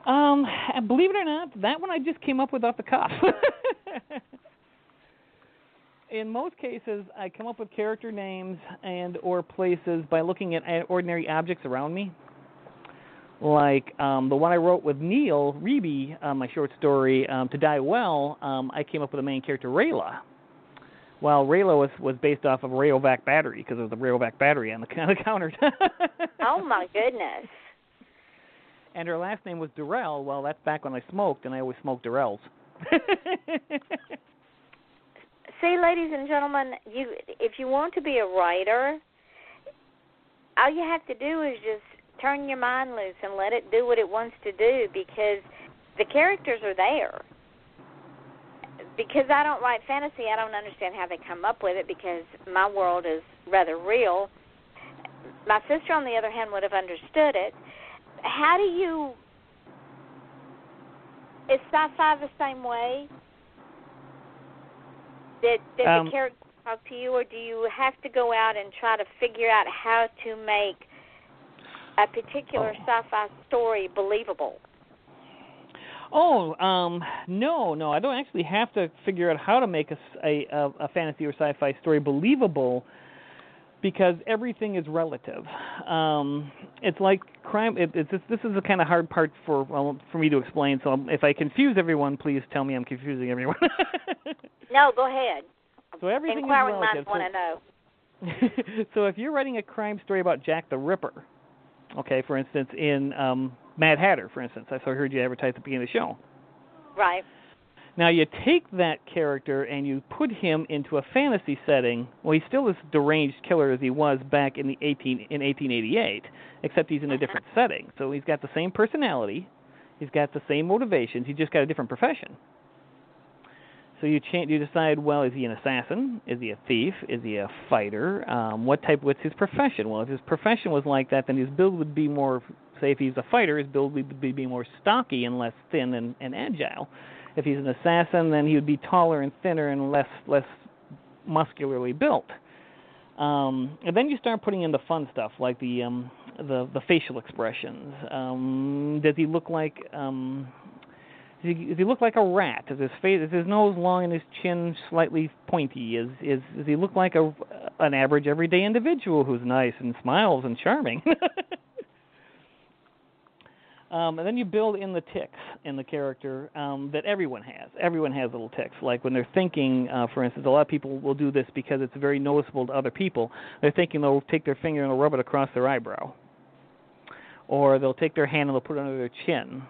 Um, believe it or not, that one I just came up with off the cuff. In most cases, I come up with character names and or places by looking at ordinary objects around me. Like um, the one I wrote with Neil Reeby, uh, my short story um, "To Die Well," um, I came up with the main character Rayla, Well, Rayla was was based off of Rayovac battery because of the Rayovac battery on the, on the counter. oh my goodness. And her last name was Durrell. Well, that's back when I smoked, and I always smoked Dorals. See, ladies and gentlemen, you if you want to be a writer, all you have to do is just turn your mind loose and let it do what it wants to do because the characters are there. Because I don't write fantasy, I don't understand how they come up with it because my world is rather real. My sister, on the other hand, would have understood it. How do you? Is sci-fi the same way? Did did Um, the character talk to you, or do you have to go out and try to figure out how to make a particular Oh. sci-fi story believable? Oh, um, no, no, I don't actually have to figure out how to make a a fantasy or sci-fi story believable because everything is relative. Um, it's like crime. It, it's this, this is the kind of hard part for well for me to explain. So if I confuse everyone, please tell me I'm confusing everyone. No, go ahead. so everything Inquiring is relative. minds So- want to know. so if you're writing a crime story about Jack the Ripper, okay, for instance, in um, Mad Hatter, for instance, I saw heard you advertise at the beginning of the show. Right. Now you take that character and you put him into a fantasy setting. Well, he's still as deranged killer as he was back in the 18 in 1888, except he's in a different setting. So he's got the same personality, he's got the same motivations. He's just got a different profession. So you cha- you decide, well, is he an assassin? Is he a thief? Is he a fighter? Um, what type? What's his profession? Well, if his profession was like that, then his build would be more. Say, if he's a fighter, his build would be, be more stocky and less thin and, and agile. If he's an assassin, then he would be taller and thinner and less less muscularly built. Um, and then you start putting in the fun stuff like the um, the the facial expressions. Um, does he look like um, does he, look like a rat? Is his face, is his nose long and his chin slightly pointy? Is is does he look like a an average everyday individual who's nice and smiles and charming? um, and then you build in the ticks in the character um, that everyone has. Everyone has little ticks. Like when they're thinking, uh, for instance, a lot of people will do this because it's very noticeable to other people. They're thinking they'll take their finger and they'll rub it across their eyebrow, or they'll take their hand and they'll put it under their chin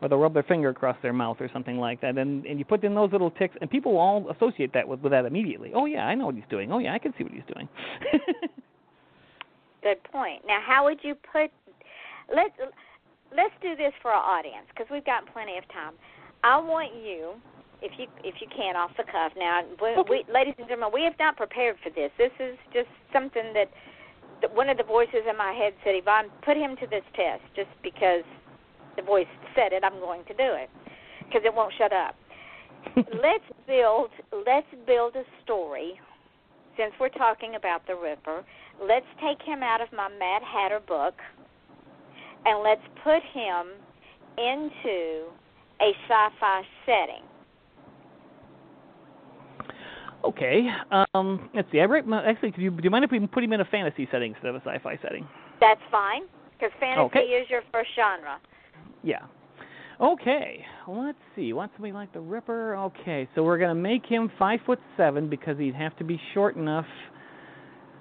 or they'll rub their finger across their mouth or something like that. And and you put in those little ticks, and people all associate that with, with that immediately. Oh yeah, I know what he's doing. Oh yeah, I can see what he's doing. Good point. Now, how would you put? Let's let's do this for our audience because we've got plenty of time. I want you, if you if you can, off the cuff. Now, we, Okay. we, ladies and gentlemen, we have not prepared for this. This is just something that, that one of the voices in my head said, Yvonne, put him to this test, just because the voice said it. I'm going to do it because it won't shut up. let's build let's build a story since we're talking about the Ripper, let's take him out of my Mad Hatter book and let's put him into a sci-fi setting. okay. Um, let's see. I write my, actually. Do you, do you mind if we put him in a fantasy setting instead of a sci-fi setting? That's fine because fantasy Okay. is your first genre. Yeah. Okay. Let's see. Want somebody like the Ripper? Okay. So we're gonna make him five foot seven because he'd have to be short enough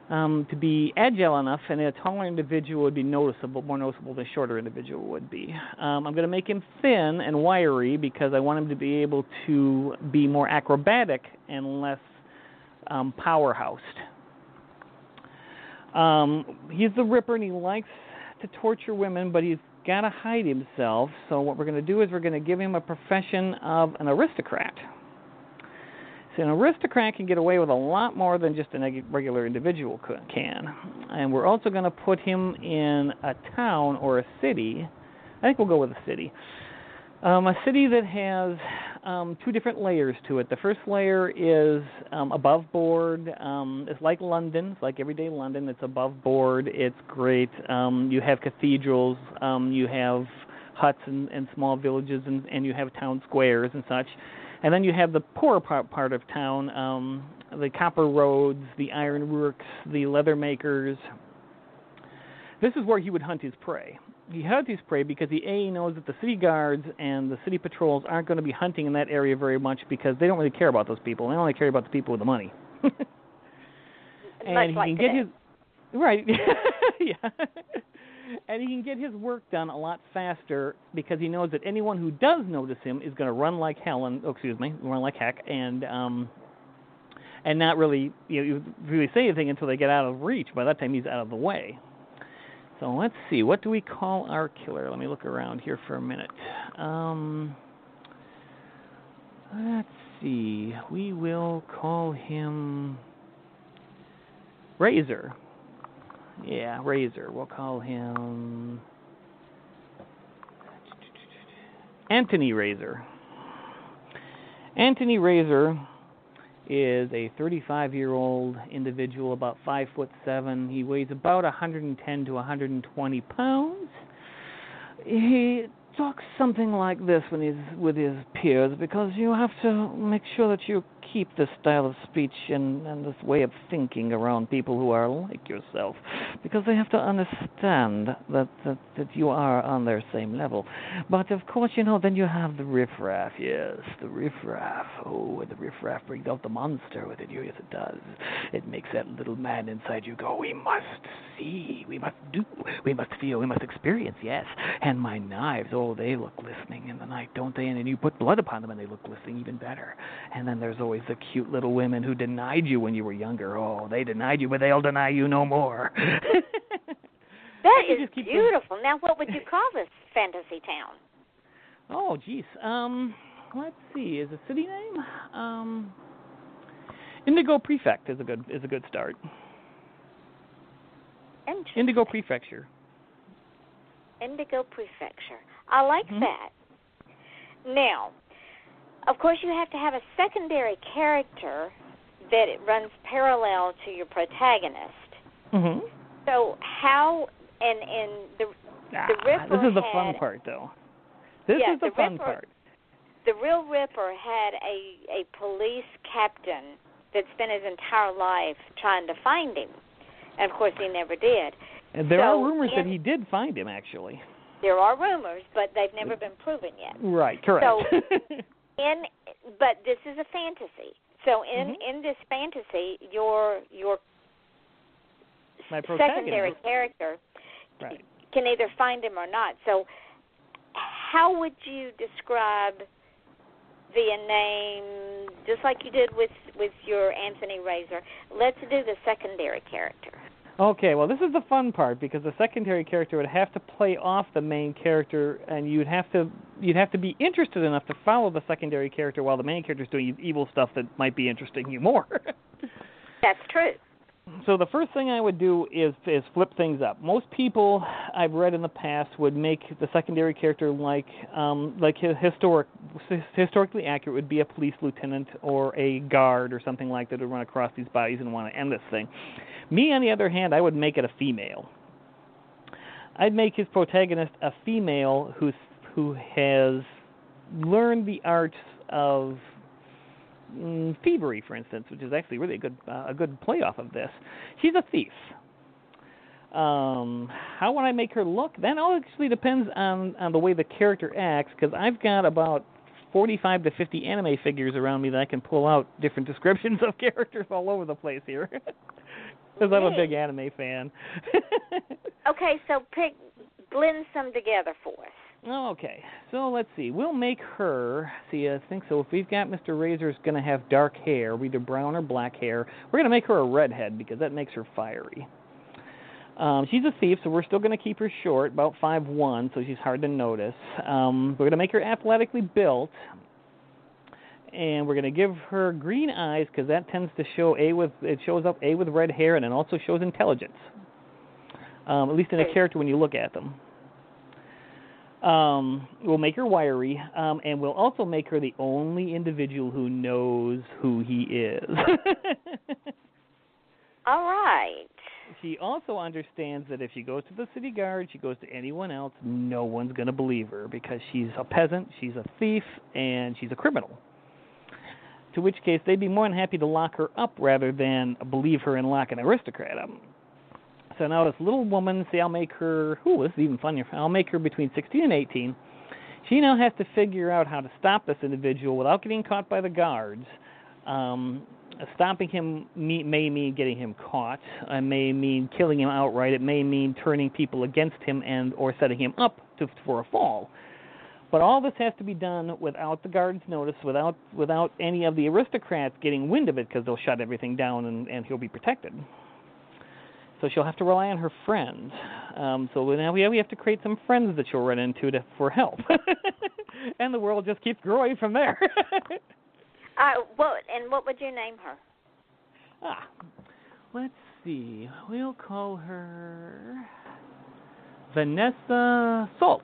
um, to be agile enough, and a taller individual would be noticeable, more noticeable than a shorter individual would be. Um, I'm gonna make him thin and wiry because I want him to be able to be more acrobatic and less um, powerhoused. Um, he's the Ripper, and he likes to torture women, but he's got to hide himself. So what we're going to do is we're going to give him a profession of an aristocrat. So an aristocrat can get away with a lot more than just a regular individual can. And we're also going to put him in a town or a city. I think we'll go with a city. Um, a city that has um, two different layers to it. The first layer is um, above board. Um, it's like London. It's like everyday London. It's above board. It's great. Um, you have cathedrals. Um, you have huts and, and small villages, and, and you have town squares and such. And then you have the poorer part, part of town, the copper roads, the iron works, the leather makers. This is where he would hunt his prey. He hides his prey because he a knows that the city guards and the city patrols aren't going to be hunting in that area very much because they don't really care about those people. They only care about the people with the money. and Much he like can get today. his right, yeah, and he can get his work done a lot faster because he knows that anyone who does notice him is going to run like hell and oh, excuse me, run like heck and um and not really you know really say anything until they get out of reach. By that time, he's out of the way. So let's see, what do we call our killer? Let me look around here for a minute. Um, let's see, we will call him Razor. Yeah, Razor. We'll call him Anthony Razor. Anthony Razor is a 35 year old individual, about five foot seven. He weighs about 110 to 120 pounds. He talks something like this when he's with his peers because you have to make sure that you keep this style of speech and, and this way of thinking around people who are like yourself because they have to understand that, that, that you are on their same level. But of course, you know, then you have the riffraff, yes, the riffraff. Oh, and the riffraff brings out the monster within you, yes, it does. It makes that little man inside you go, we must see, we must do, we must feel, we must experience, yes. And my knives, oh, they look glistening in the night, don't they? And then you put blood upon them and they look glistening even better. And then there's always the cute little women who denied you when you were younger. Oh, they denied you, but they'll deny you no more. that is You is just beautiful. Now, what would you call this fantasy town? Oh, geez. Um, let's see. Is a city name? Um, Indigo Prefect is a good is a good start. Indigo Prefecture. Indigo Prefecture. I like Mhm. that. Now, of course, you have to have a secondary character that it runs parallel to your protagonist. Mm-hmm. So how and and the Ah, Ripper this is the fun part, though. This Yeah, is the, the fun Ripper- part. the real Ripper had a a police captain that spent his entire life trying to find him, and of course he never did. And there are so rumors that he did find him, actually. There are rumors, but they've never been proven yet. Right. Correct. in but this is a fantasy. So in Mhm. in this fantasy, your your My secondary character Right. can either find him or not. So how would you describe via name, just like you did with with your Anthony Razor? Let's do the secondary character. Okay, well, this is the fun part because the secondary character would have to play off the main character, and you'd have to you'd have to be interested enough to follow the secondary character while the main character is doing evil stuff that might be interesting you more. That's true. So the first thing I would do is is flip things up. Most people I've read in the past would make the secondary character like um like hi- historic historically accurate would be a police lieutenant or a guard or something like that would run across these bodies and want to end this thing. Me on the other hand, I would make it a female. I'd make his protagonist a female who's who has learned the arts of mm, thievery, for instance, which is actually really a good uh, a good play off of this. She's a thief. Um, how would I make her look? That all actually depends on on the way the character acts, because I've got about 45 to 50 anime figures around me that I can pull out different descriptions of characters all over the place here. Because I'm a big anime fan. Okay, so pick blend some together for us. Okay, so let's see. We'll make her. See, I think so. If we've got Mr. Razor's going to have dark hair, either brown or black hair, we're going to make her a redhead because that makes her fiery. Um, she's a thief, so we're still going to keep her short, about five one, so she's hard to notice. Um, we're going to make her athletically built, and we're going to give her green eyes because that tends to show a with it shows up a with red hair, and it also shows intelligence. Um, at least in a character when you look at them. Um, we'll make her wiry, um, and we'll also make her the only individual who knows who he is. All right. she also understands that if she goes to the city guard, she goes to anyone else, no one's going to believe her because she's a peasant, she's a thief, and she's a criminal. To which case, they'd be more than happy to lock her up rather than believe her and lock an aristocrat up. So now this little woman, say I'll make her, ooh, this is even funnier. I'll make her between 16 and 18. She now has to figure out how to stop this individual without getting caught by the guards. Um, stopping him may mean getting him caught. It may mean killing him outright. It may mean turning people against him and or setting him up to, for a fall. But all this has to be done without the guards' notice, without without any of the aristocrats getting wind of it, because they'll shut everything down and, and he'll be protected. So she'll have to rely on her friends. Um, so now we have, we have to create some friends that she'll run into to, for help, and the world just keeps growing from there. uh, what and what would you name her? Ah, let's see. We'll call her Vanessa Salt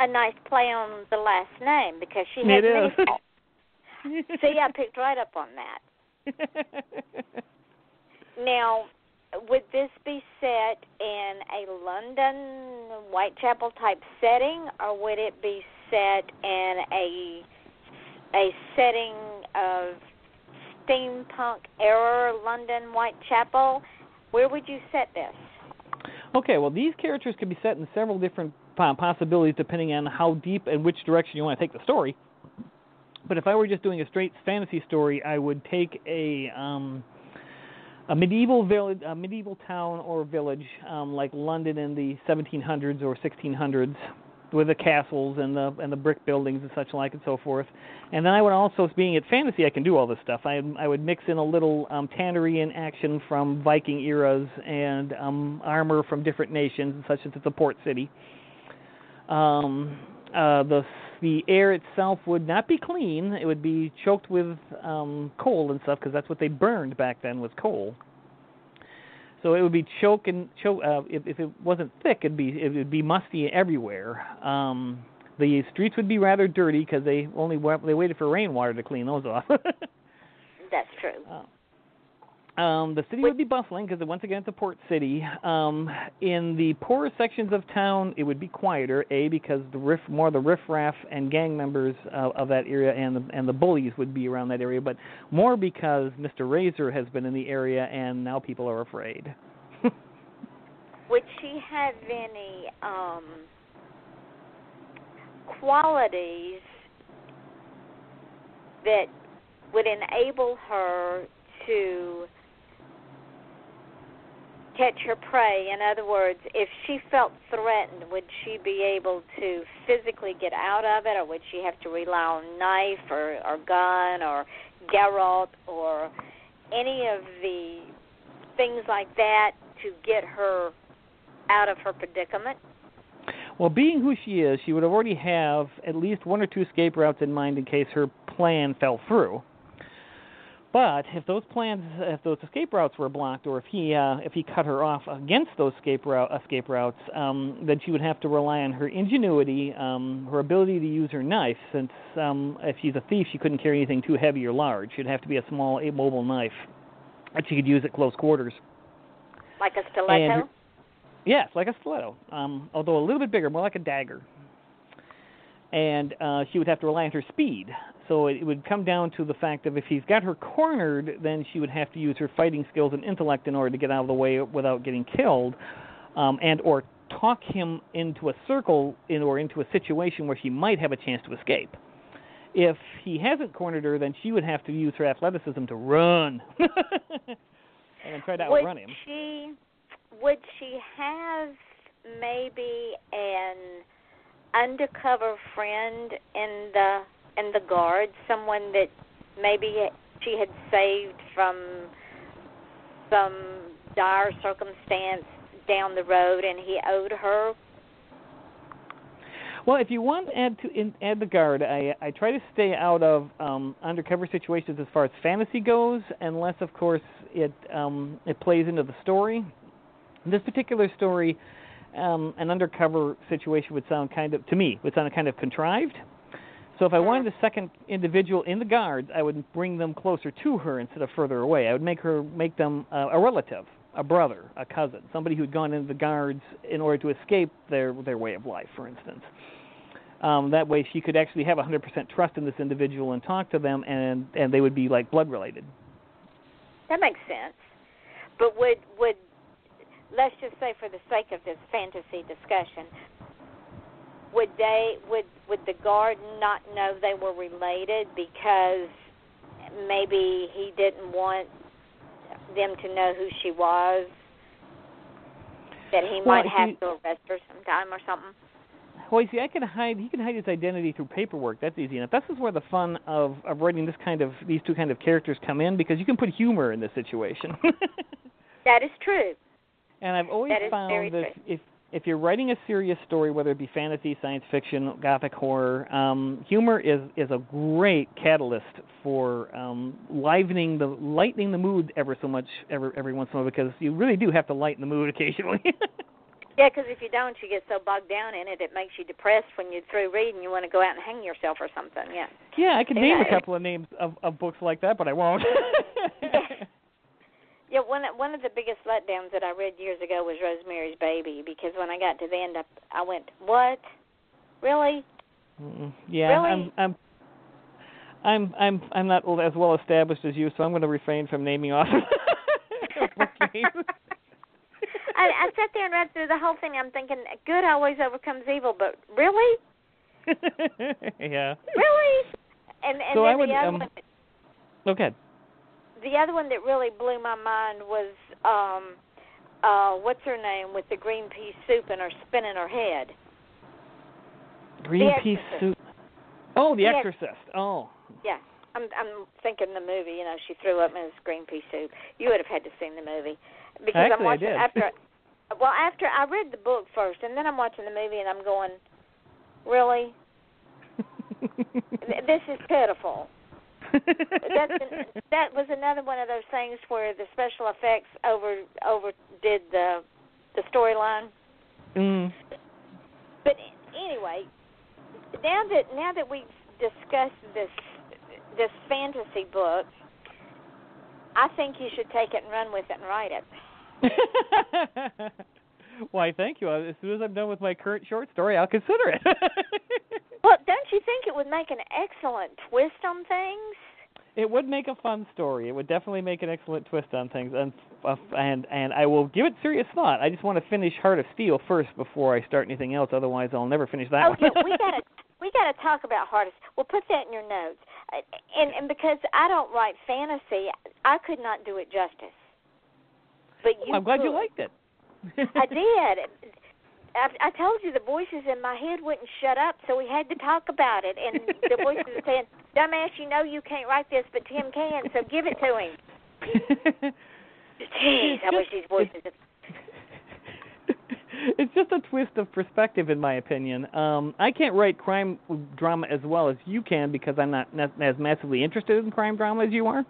a nice play on the last name because she has it many. See, I picked right up on that. Now, would this be set in a London Whitechapel type setting, or would it be set in a a setting of steampunk era London Whitechapel? Where would you set this? Okay, well, these characters could be set in several different possibilities depending on how deep and which direction you want to take the story. But if I were just doing a straight fantasy story, I would take a um, a medieval village, a medieval town or village um, like London in the 1700s or 1600s, with the castles and the and the brick buildings and such like and so forth. And then I would also, being at fantasy, I can do all this stuff. I I would mix in a little um, Tannerian action from Viking eras and um, armor from different nations, such as it's a port city. Um, uh, the the air itself would not be clean. It would be choked with um, coal and stuff because that's what they burned back then was coal. So it would be choke and choke. Uh, if, if it wasn't thick, it'd be it would be musty everywhere. Um, the streets would be rather dirty because they only they waited for rainwater to clean those off. That's true. Uh, um, the city would be bustling because once again it's a port city. Um, in the poorer sections of town, it would be quieter. A because the riff more the riffraff and gang members uh, of that area and the, and the bullies would be around that area, but more because Mr. Razor has been in the area and now people are afraid. would she have any um, qualities that would enable her to catch her prey. In other words, if she felt threatened, would she be able to physically get out of it, or would she have to rely on knife or, or gun or garrote or any of the things like that to get her out of her predicament? Well, being who she is, she would already have at least one or two escape routes in mind in case her plan fell through. But if those plans, if those escape routes were blocked, or if he uh, if he cut her off against those escape route escape routes, um, then she would have to rely on her ingenuity, um, her ability to use her knife. Since um, if she's a thief, she couldn't carry anything too heavy or large. She'd have to be a small, mobile knife that she could use at close quarters. Like a stiletto. And, yes, like a stiletto. Um, although a little bit bigger, more like a dagger. And uh, she would have to rely on her speed. So it, would come down to the fact of if he's got her cornered, then she would have to use her fighting skills and intellect in order to get out of the way without getting killed, um, and or talk him into a circle in, or into a situation where she might have a chance to escape. If he hasn't cornered her, then she would have to use her athleticism to run and try to outrun him. She would she have maybe an undercover friend in the and the guard, someone that maybe she had saved from some dire circumstance down the road, and he owed her. Well, if you want to add to in, add the guard, I I try to stay out of um, undercover situations as far as fantasy goes, unless of course it um, it plays into the story. This particular story, um, an undercover situation would sound kind of to me would sound kind of contrived. So if I wanted a second individual in the guards, I would bring them closer to her instead of further away. I would make her make them uh, a relative, a brother, a cousin, somebody who had gone into the guards in order to escape their their way of life, for instance. Um, that way, she could actually have 100% trust in this individual and talk to them, and and they would be like blood related. That makes sense. But would would let's just say for the sake of this fantasy discussion, would they would would the guard not know they were related because maybe he didn't want them to know who she was? That he Well, might have he- to arrest her sometime or something. Well, you see, I can hide. He can hide his identity through paperwork. That's easy enough. This is where the fun of of writing this kind of these two kind of characters come in because you can put humor in this situation. That is true. and I've always found that true. if if you're writing a serious story, whether it be fantasy, science fiction, gothic horror, um, humor is is a great catalyst for um, livening the lightening the mood ever so much every every once in a while because you really do have to lighten the mood occasionally. Yeah, because if you don't, you get so bogged down in it, it makes you depressed when you're through reading. You want to go out and hang yourself or something. Yeah. yeah, I could name a couple of names of of books like that, but I won't. Yeah, one one of the biggest letdowns that I read years ago was Rosemary's Baby because when I got to the end, I, I went, "What? Really?" Mm, yeah, Really? I'm I'm I'm I'm I'm not as well established as you, so I'm going to refrain from naming off. I, I sat there and read through the whole thing. I'm thinking, "Good always overcomes evil," but really, yeah. really, and and So then I would, the other um, one, Okay. The other one that really blew my mind was um, uh, what's her name with the green pea soup and her spinning her head. Green pea soup. Oh, The The Ex- Exorcist. Oh. Yeah, I'm I'm thinking the movie. You know, she threw up in this green pea soup. You would have had to seen the movie because Actually, I'm I did. after. Well, after I read the book first, and then I'm watching the movie, and I'm going, really, this is pitiful. That's an, that was another one of those things where the special effects over overdid the the storyline. mm. But anyway, now that now that we've discussed this this fantasy book, I think you should take it and run with it and write it. Why, thank you. As soon as I'm done with my current short story, I'll consider it. Well, don't you think it would make an excellent twist on things? it would make a fun story. It would definitely make an excellent twist on things, and uh, and and I will give it serious thought. I just want to finish Heart of Steel first before I start anything else. Otherwise, I'll never finish that oh one. yeah, we gotta we gotta talk about Heart hardest. Well, put that in your notes. Uh, And and because I don't write fantasy, I could not do it justice. But you I'm glad you liked it. I did. I, I told you the voices in my head wouldn't shut up, so we had to talk about it. And the voices were saying, "Dumbass, you know you can't write this, but Tim can, so give it to him." Jeez, I wish these voices. It's just a twist of perspective, in my opinion. Um, I can't write crime drama as well as you can because I'm not, not as massively interested in crime drama as you are.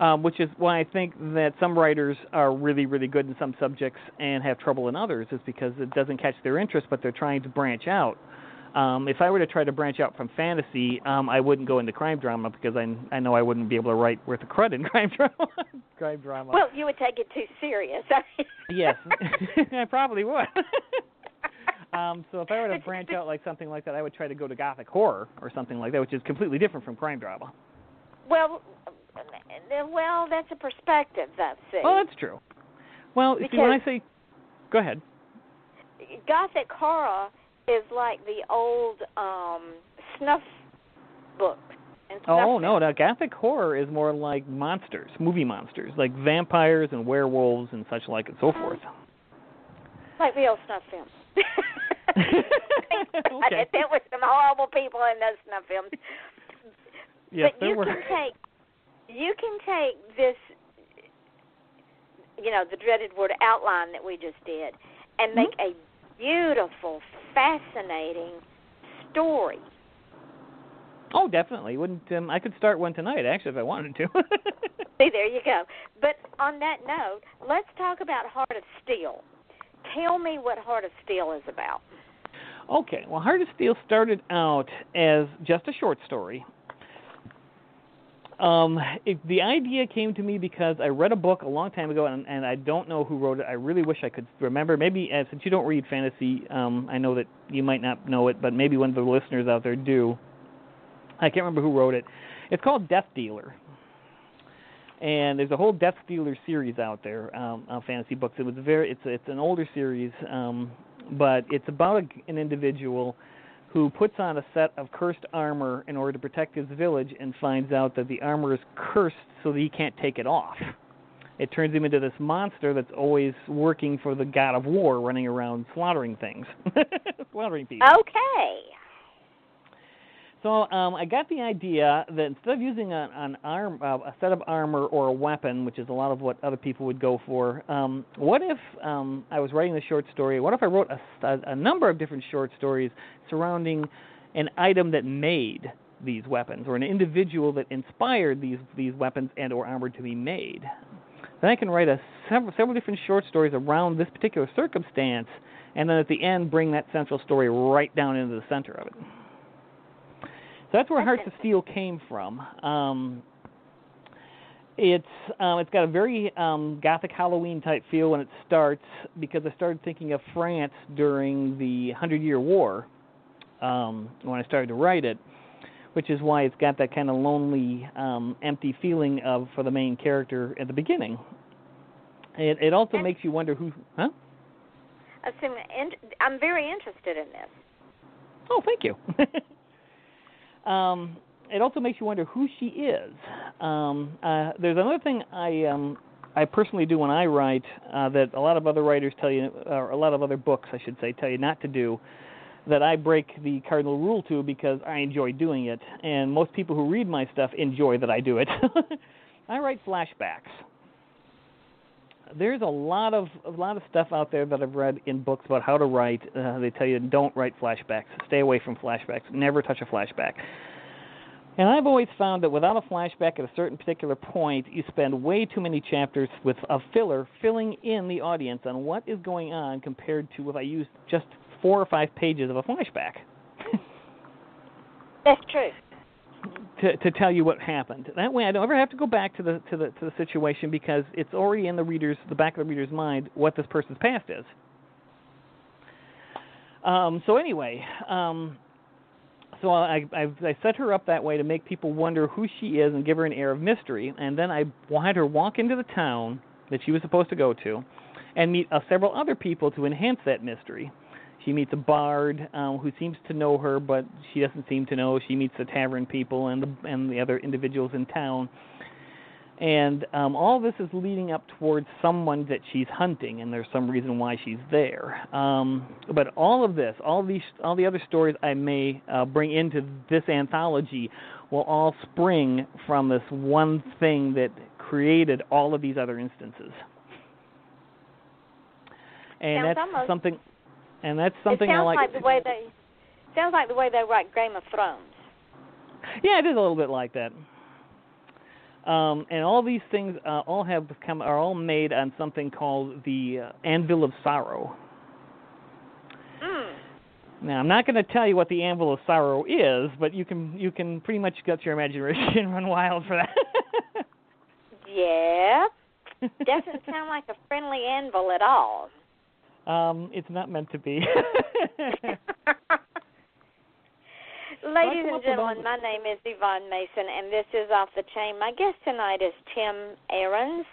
Um, which is why I think that some writers are really, really good in some subjects and have trouble in others, is because it doesn't catch their interest, but they're trying to branch out. Um, if I were to try to branch out from fantasy, um, I wouldn't go into crime drama because I I know I wouldn't be able to write worth a crud in crime drama. crime drama. Well, you would take it too serious. Yes, I probably would. um, so if I were to branch out like something like that, I would try to go to gothic horror or something like that, which is completely different from crime drama. well, well, that's a perspective. That's see. Well, that's true. Well, see, when I say, go ahead. Gothic horror is like the old um snuff. And snuff Oh no, now gothic horror is more like monsters, movie monsters, like vampires and werewolves and such like and so forth. like the old snuff films. Okay. There were some horrible people in those snuff films. Yes, but there you were. can take you can take this you know, the dreaded word outline that we just did and make Mm-hmm. a beautiful, fascinating story. Oh, definitely. Wouldn't um, I could start one tonight actually if I wanted to. See, there you go. But on that note, let's talk about Heart of Steel. Tell me what Heart of Steel is about. Okay, well, Heart of Steel started out as just a short story. Um, it, the idea came to me because I read a book a long time ago, and, and I don't know who wrote it. I really wish I could remember. Maybe uh, since you don't read fantasy, um, I know that you might not know it, but maybe one of the listeners out there do. I can't remember who wrote it. It's called Death Dealer. and there's a whole Death Dealer series out there um, on fantasy books. It was very it's it's an older series, um, but it's about a, an individual who puts on a set of cursed armor in order to protect his village and finds out that the armor is cursed so that he can't take it off. It turns him into this monster that's always working for the god of war, running around slaughtering things, slaughtering people. Okay. So um, I got the idea that instead of using an, an arm, uh, a set of armor or a weapon, which is a lot of what other people would go for, um, what if um, I was writing the short story? What if I wrote a, a, a number of different short stories surrounding an item that made these weapons, or an individual that inspired these these weapons and or armor to be made? Then I can write a several, several different short stories around this particular circumstance, and then at the end bring that central story right down into the center of it. So that's where Hearts of Steel came from. Um, it's um, it's got a very um, gothic Halloween type feel when it starts because I started thinking of France during the Hundred Year War um, when I started to write it, which is why it's got that kind of lonely, um, empty feeling of for the main character at the beginning. It, it also makes you wonder who, huh? I'm very interested in this. Oh, thank you. Um, it also makes you wonder who she is. Um, uh, there's another thing I um, I personally do when I write uh, that a lot of other writers tell you, or a lot of other books, I should say, tell you not to do. That I break the cardinal rule to because I enjoy doing it, and most people who read my stuff enjoy that I do it. I write flashbacks. There's a lot of a lot of stuff out there that I've read in books about how to write. Uh, they tell you don't write flashbacks, stay away from flashbacks, never touch a flashback. And I've always found that without a flashback at a certain particular point, you spend way too many chapters with a filler filling in the audience on what is going on compared to if I used just four or five pages of a flashback. That's true. To, to tell you what happened. That way, I don't ever have to go back to the to the to the situation because it's already in the reader's the back of the reader's mind what this person's past is. Um, so anyway, um, so I, I I set her up that way to make people wonder who she is and give her an air of mystery. And then I had her walk into the town that she was supposed to go to, and meet uh, several other people to enhance that mystery. She meets a bard um, who seems to know her, but she doesn't seem to know. She meets the tavern people and the and the other individuals in town and um, all this is leading up towards someone that she's hunting, and there's some reason why she's there. Um, but all of this, all these, all the other stories I may uh, bring into this anthology, will all spring from this one thing that created all of these other instances. And sounds that's almost, something. And that's something it sounds I like. like the way they sounds like the way they write Game of Thrones. Yeah, it is a little bit like that. Um, and all these things uh, all have come are all made on something called the uh, Anvil of Sorrow. Mm. Now, I'm not going to tell you what the Anvil of Sorrow is, but you can you can pretty much get your imagination run wild for that. yeah, doesn't sound like a friendly anvil at all. Um, it's not meant to be. Ladies and gentlemen, my name is Yvonne Mason, and this is Off the Chain. My guest tonight is Tim Ahrens,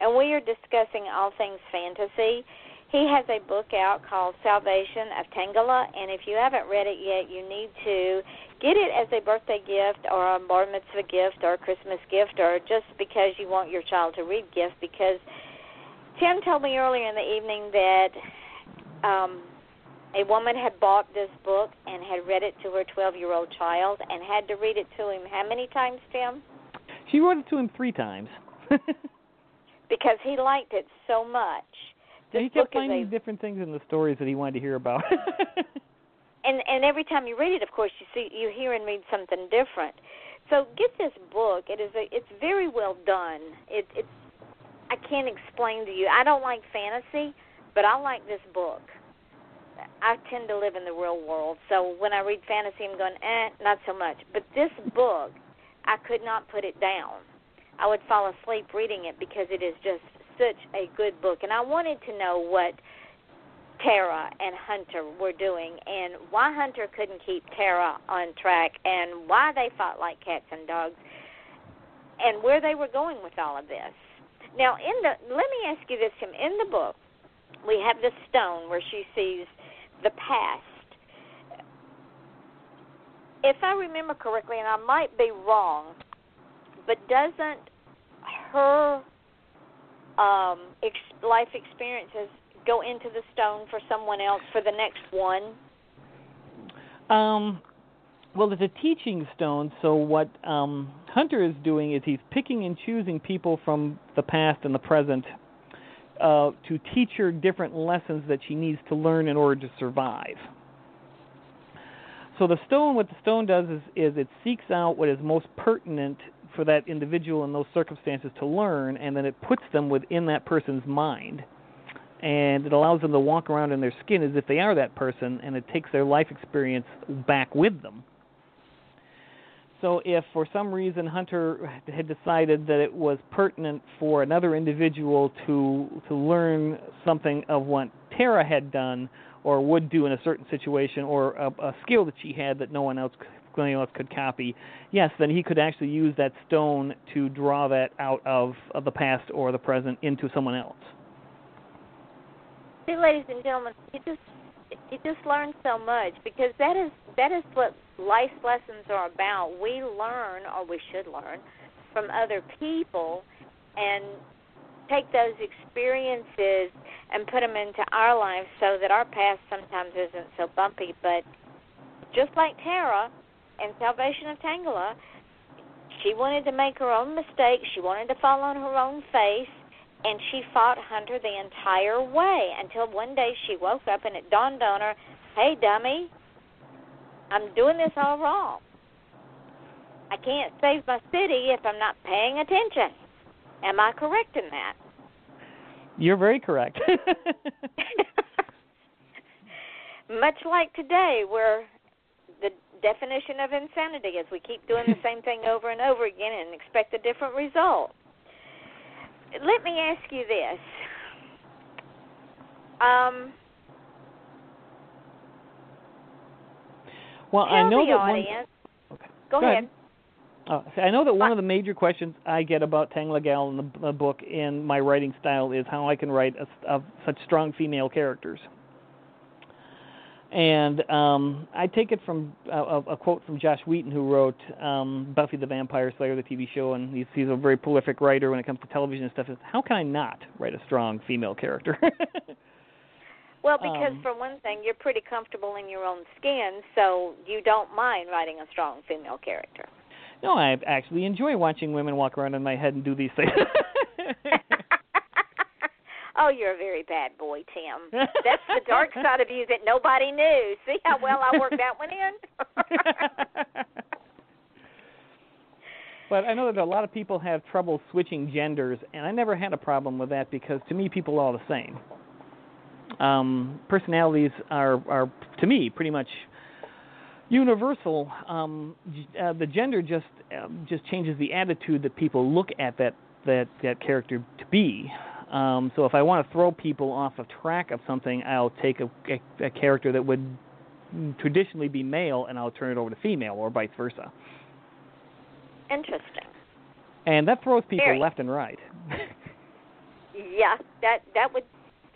and we are discussing all things fantasy. He has a book out called Salvation of Tangela, and if you haven't read it yet, you need to get it as a birthday gift or a bar mitzvah gift or a Christmas gift or just because you want your child to read gift because Tim told me earlier in the evening that um, a woman had bought this book and had read it to her 12 year old child and had to read it to him how many times, Tim? She read it to him three times. because he liked it so much. This yeah, he kept finding a, different things in the stories that he wanted to hear about. and and every time you read it, of course, you see you hear and read something different. So get this book. It is a it's very well done. It it's I can't explain to you. I don't like fantasy, but I like this book. I tend to live in the real world, so when I read fantasy, I'm going, eh, not so much. But this book, I could not put it down. I would fall asleep reading it because it is just such a good book, and I wanted to know what Tara and Hunter were doing, and why Hunter couldn't keep Tara on track, and why they fought like cats and dogs. and where they were going with all of this. Now, in the let me ask you this, Tim. In the book, we have the stone where she sees the past. If I remember correctly, and I might be wrong, but doesn't her um, ex- life experiences go into the stone for someone else for the next one? Um, well, it's a teaching stone. So what um, Hunter is doing is he's picking and choosing people from the past and the present uh, to teach her different lessons that she needs to learn in order to survive. So the stone, what the stone does is, is it seeks out what is most pertinent for that individual in those circumstances to learn, and then it puts them within that person's mind, and it allows them to walk around in their skin as if they are that person, and it takes their life experience back with them. So if for some reason Hunter had decided that it was pertinent for another individual to to learn something of what Tara had done or would do in a certain situation or a, a skill that she had that no one else no one else could copy, yes, then he could actually use that stone to draw that out of, of the past or the present into someone else. See, ladies and gentlemen, you just you just learn so much because that is that is what life lessons are about. We learn, or we should learn, from other people, and take those experiences and put them into our lives so that our past sometimes isn't so bumpy. But just like Tara in Salvation of Tangela, she wanted to make her own mistakes. She wanted to fall on her own face, and she fought Hunter the entire way until one day she woke up and it dawned on her, "Hey, dummy, I'm doing this all wrong. I can't save my city if I'm not paying attention. Am I correct in that? You're very correct. Much like today, where the definition of insanity is we keep doing the same thing over and over again and expect a different result. Let me ask you this. Um, Well, Tell I know the that audience. one. Okay. Go, Go ahead. Uh, see, I know that one of the major questions I get about Tangla Gal in the, the book and my writing style is how I can write a, a, such strong female characters. And um, I take it from a, a quote from Joss Whedon, who wrote um, Buffy the Vampire Slayer, the TV show, and he's, he's a very prolific writer when it comes to television and stuff. Is how can I not write a strong female character? Well, because Um, for one thing, you're pretty comfortable in your own skin, so you don't mind writing a strong female character. no, I actually enjoy watching women walk around in my head and do these things. oh, you're a very bad boy, Tim. That's the dark side of you that nobody knew. See how well I worked that one in? But I know that a lot of people have trouble switching genders, and I never had a problem with that because to me, people are all the same. Um, personalities are, are, to me, pretty much universal. Um, uh, the gender just um, just changes the attitude that people look at that that that character to be. Um, so if I want to throw people off of track of something, I'll take a, a, a character that would traditionally be male, and I'll turn it over to female, or vice versa. Interesting. And that throws people Very. left and right. Yeah, that that would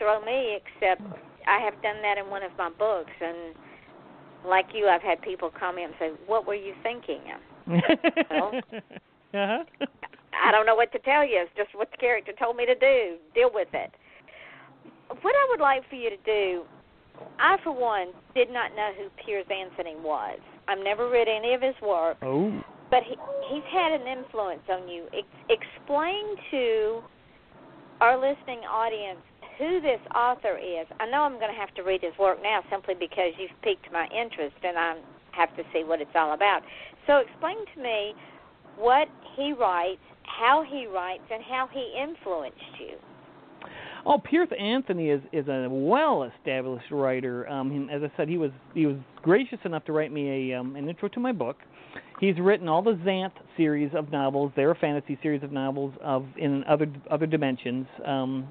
throw me. Except I have done that in one of my books, and like you, I've had people call me and say, "What were you thinking?" uh-huh. I don't know what to tell you. It's just what the character told me to do. Deal with it. What I would like for you to do, I for one did not know who Piers Anthony was. I've never read any of his work, Oh. but he he's had an influence on you. Ex- explain to our listening audience who this author is. I know I'm going to have to read his work now simply because you've piqued my interest and I have to see what it's all about. So explain to me what he writes, how he writes, and how he influenced you. Oh, Piers Anthony is is a well-established writer. Um, as I said, he was he was gracious enough to write me a um, an intro to my book. He's written all the Xanth series of novels. They're a fantasy series of novels of in other other dimensions. Um,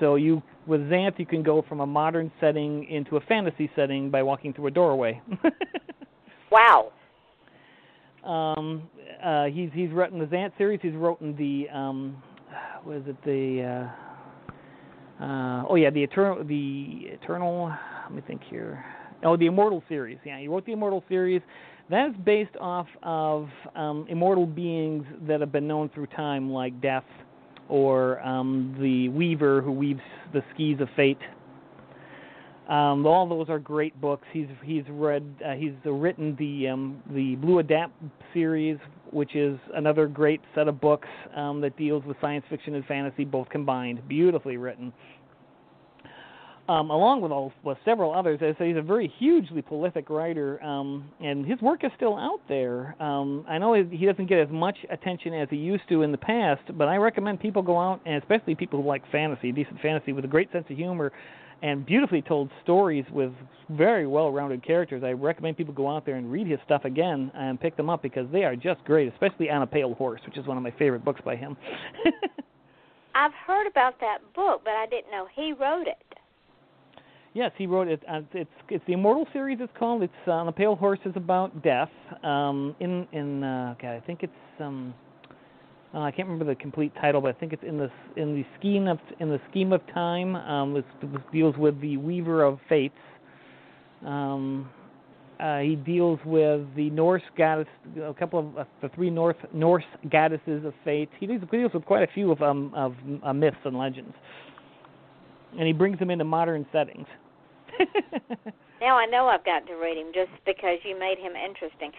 so you with Xanth, you can go from a modern setting into a fantasy setting by walking through a doorway. Wow. Um, uh, he's he's written the Xanth series. He's written the um, what is it the uh, uh, oh yeah the eternal the eternal. Let me think here. Oh, the Immortal series. Yeah, he wrote the Immortal series. That is based off of um, immortal beings that have been known through time, like Death, or um, the Weaver who weaves the skees of fate. Um, all those are great books. He's he's read uh, he's written the um, the Blue Adept series, which is another great set of books um, that deals with science fiction and fantasy both combined. Beautifully written. Um, along with all with several others, say he's a very hugely prolific writer, um, and his work is still out there. Um, I know he doesn't get as much attention as he used to in the past, but I recommend people go out, and especially people who like fantasy, decent fantasy, with a great sense of humor and beautifully told stories with very well-rounded characters. I recommend people go out there and read his stuff again and pick them up because they are just great, especially On a Pale Horse, which is one of my favorite books by him. I've heard about that book, but I didn't know he wrote it. Yes, he wrote it. Uh, it's it's the Immortal series. It's called. It's uh, on the Pale Horse is about death. Um, in in uh, God, I think it's um, uh, I can't remember the complete title, but I think it's in the in the scheme of in the scheme of time. Um, this, this deals with the Weaver of Fates. Um, uh, he deals with the Norse goddess, a couple of uh, the three North Norse goddesses of fate. He deals, deals with quite a few of um of uh, myths and legends, and he brings them into modern settings. now I know I've got to read him just because you made him interesting.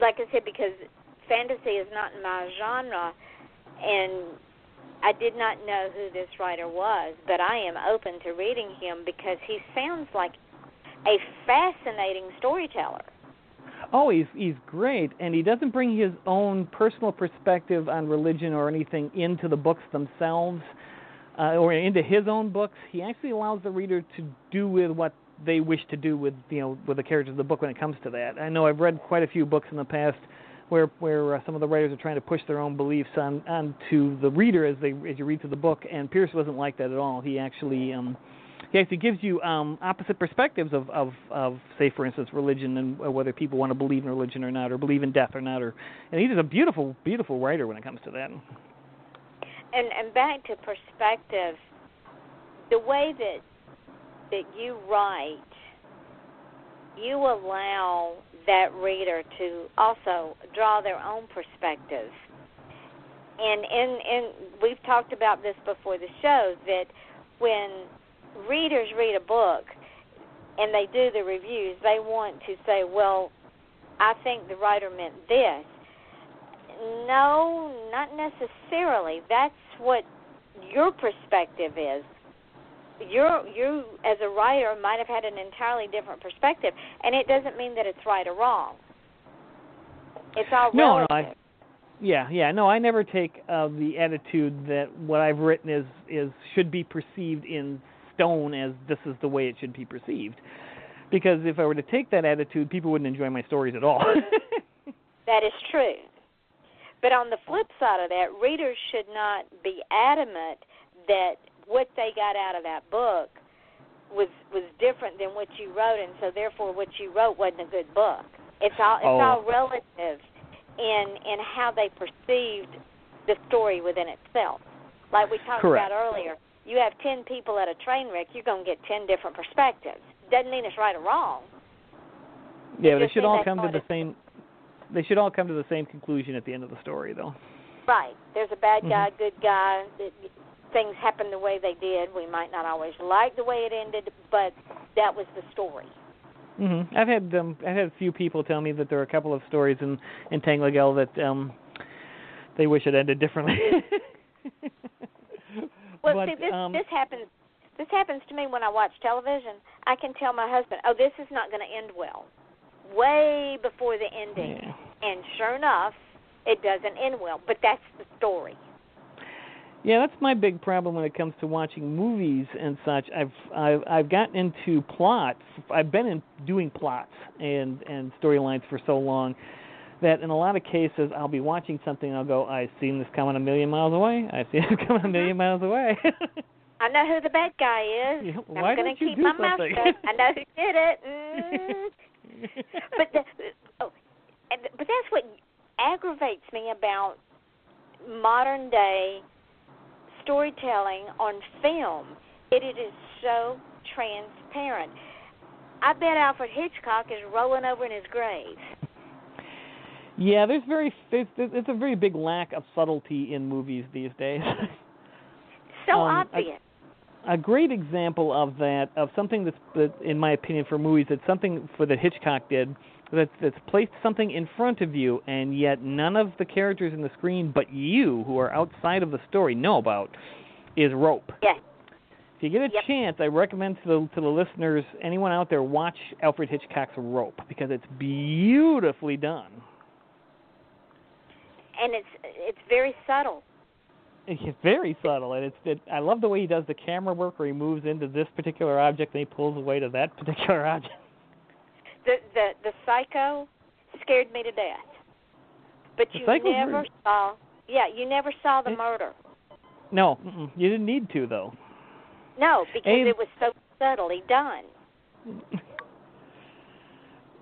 Like I said, because fantasy is not my genre, and I did not know who this writer was, but I am open to reading him because he sounds like a fascinating storyteller. Oh, he's he's great, and he doesn't bring his own personal perspective on religion or anything into the books themselves, uh, or into his own books. He actually allows the reader to do with what they wish to do with you know with the characters of the book when it comes to that. I know I've read quite a few books in the past where where uh, some of the writers are trying to push their own beliefs on onto the reader as they as you read through the book. And Piers wasn't like that at all. He actually um, he actually gives you um, opposite perspectives of, of of say for instance religion and uh, whether people want to believe in religion or not or believe in death or not or and he's a beautiful beautiful writer when it comes to that. And and back to perspective, the way that that you write, you allow that reader to also draw their own perspective. And in in we've talked about this before the show that when readers read a book and they do the reviews, they want to say, "Well, I think the writer meant this." No, not necessarily. That's what your perspective is you're you as a writer might have had an entirely different perspective, and it doesn't mean that it's right or wrong. It's all no, relative. No, I, yeah, yeah. No, I never take uh, the attitude that what I've written is is should be perceived in stone as this is the way it should be perceived. Because if I were to take that attitude, people wouldn't enjoy my stories at all. that is true. But on the flip side of that, readers should not be adamant that what they got out of that book was was different than what you wrote, and so therefore what you wrote wasn't a good book. It's all it's oh. all relative in in how they perceived the story within itself. Like we talked Correct. about earlier, you have ten people at a train wreck, you're going to get ten different perspectives. Doesn't mean it's right or wrong. Yeah, it they should all come to the same. They should all come to the same conclusion at the end of the story, though. Right. There's a bad Mm-hmm. guy, good guy. That things happen the way they did. We might not always like the way it ended, but that was the story. Mhm. I've had um I've had a few people tell me that there are a couple of stories in in Tanglegel that um they wish it ended differently. Well, but, see, this um, this happens. This happens to me when I watch television. I can tell my husband, "Oh, this is not going to end well," way before the ending, Yeah. and sure enough, it doesn't end well. But that's the story. Yeah, that's my big problem when it comes to watching movies and such. I've I've I've gotten into plots. I've been in doing plots and and storylines for so long that in a lot of cases I'll be watching something and I'll go, I've seen this coming a million miles away. I've seen this coming a million miles away. I know who the bad guy is. Yeah, I'm going to keep my mouth shut. I know who did it. Mm. but the, oh, but that's what aggravates me about modern day storytelling on film. It, it is so transparent. I bet Alfred Hitchcock is rolling over in his grave. Yeah, there's very there's, it's a very big lack of subtlety in movies these days. So Um, obvious. A great example of that of something that's that, in my opinion for movies that's something for that Hitchcock did that's that's placed something in front of you and yet none of the characters in the screen but you who are outside of the story know about is rope. Yeah. If you get a Yep. chance, I recommend to the to the listeners, anyone out there, watch Alfred Hitchcock's Rope because it's beautifully done. and it's it's very subtle. It's very subtle, and it's it, I love the way he does the camera work, where he moves into this particular object and he pulls away to that particular object. The the the psycho scared me to death. But The you never very- saw yeah, you never saw the It- murder. No, you didn't need to though. No, because it was so subtly done.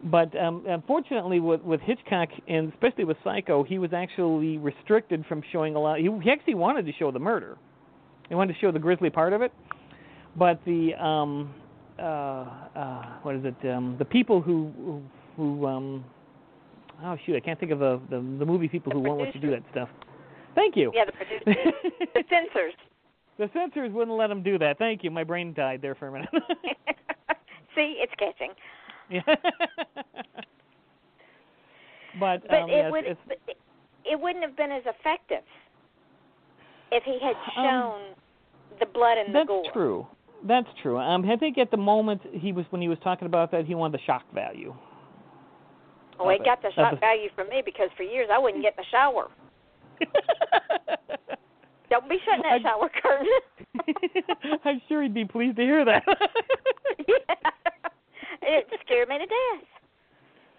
But um, unfortunately, with with Hitchcock and especially with Psycho, he was actually restricted from showing a lot. He, he actually wanted to show the murder. He wanted to show the grisly part of it, but the um, uh, uh, what is it? Um, the people who who, who um, oh shoot, I can't think of the the, the movie people The who won't let you do that stuff. Thank you. Yeah, the producers. the censors. The censors wouldn't let him do that. Thank you. My brain died there for a minute. See, it's catching. Yeah. but But um, it yes, would but it- it wouldn't have been as effective if he had Um, shown the blood and the That's gore. true. That's true. Um, I think at the moment he was when he was talking about that, he wanted the shock value. Oh, it it. got the shock value from me because for years I wouldn't get in the shower. Don't be shutting that I- shower curtain. I'm sure he'd be pleased to hear that. It scared me to death.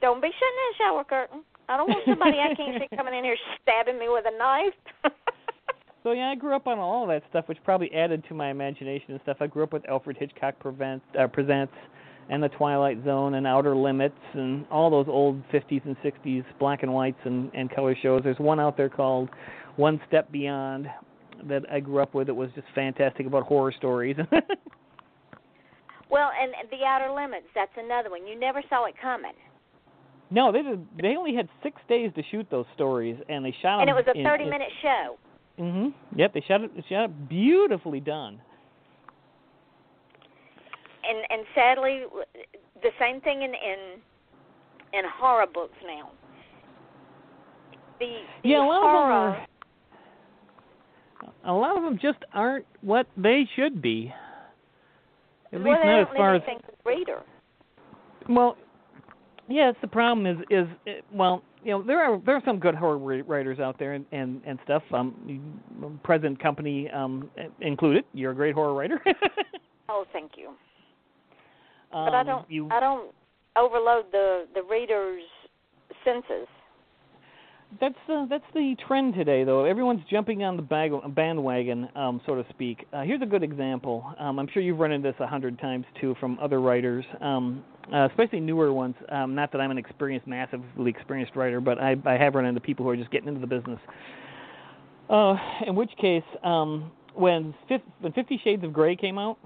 Don't be shutting that shower curtain. I don't want somebody I can't see coming in here stabbing me with a knife. so yeah, I grew up on all that stuff, which probably added to my imagination and stuff. I grew up with Alfred Hitchcock Prevent, uh, Presents, and The Twilight Zone, and Outer Limits, and all those old 50s and 60s black and whites and, and color shows. There's one out there called One Step Beyond that I grew up with. It was just fantastic about horror stories. well, and the Outer Limits, that's another one. You never saw it coming. No, they did, they only had six days to shoot those stories, and they shot And it was a 30 minute show. Mhm. Yep, they shot it. Shot it beautifully done. And and sadly the same thing in in in horror books now. The, the Yeah, a lot horror of them are. A lot of them just aren't what they should be. At well, least not as far as. anything to the reader. Well, yes. The problem is is uh, well, you know, there are there are some good horror writers out there and and, and stuff. Um, present company um included. You're a great horror writer. Oh, thank you. um, But I don't You, I don't overload the the reader's senses. That's uh, that's the trend today, though. Everyone's jumping on the bag- bandwagon, um, so to speak. Uh, here's a good example. Um, I'm sure you've run into this a hundred times too from other writers, um, uh, especially newer ones. Um, not that I'm an experienced, massively experienced writer, but I, I have run into people who are just getting into the business. Uh, in which case, um, when, when Fifty Shades of Grey came out,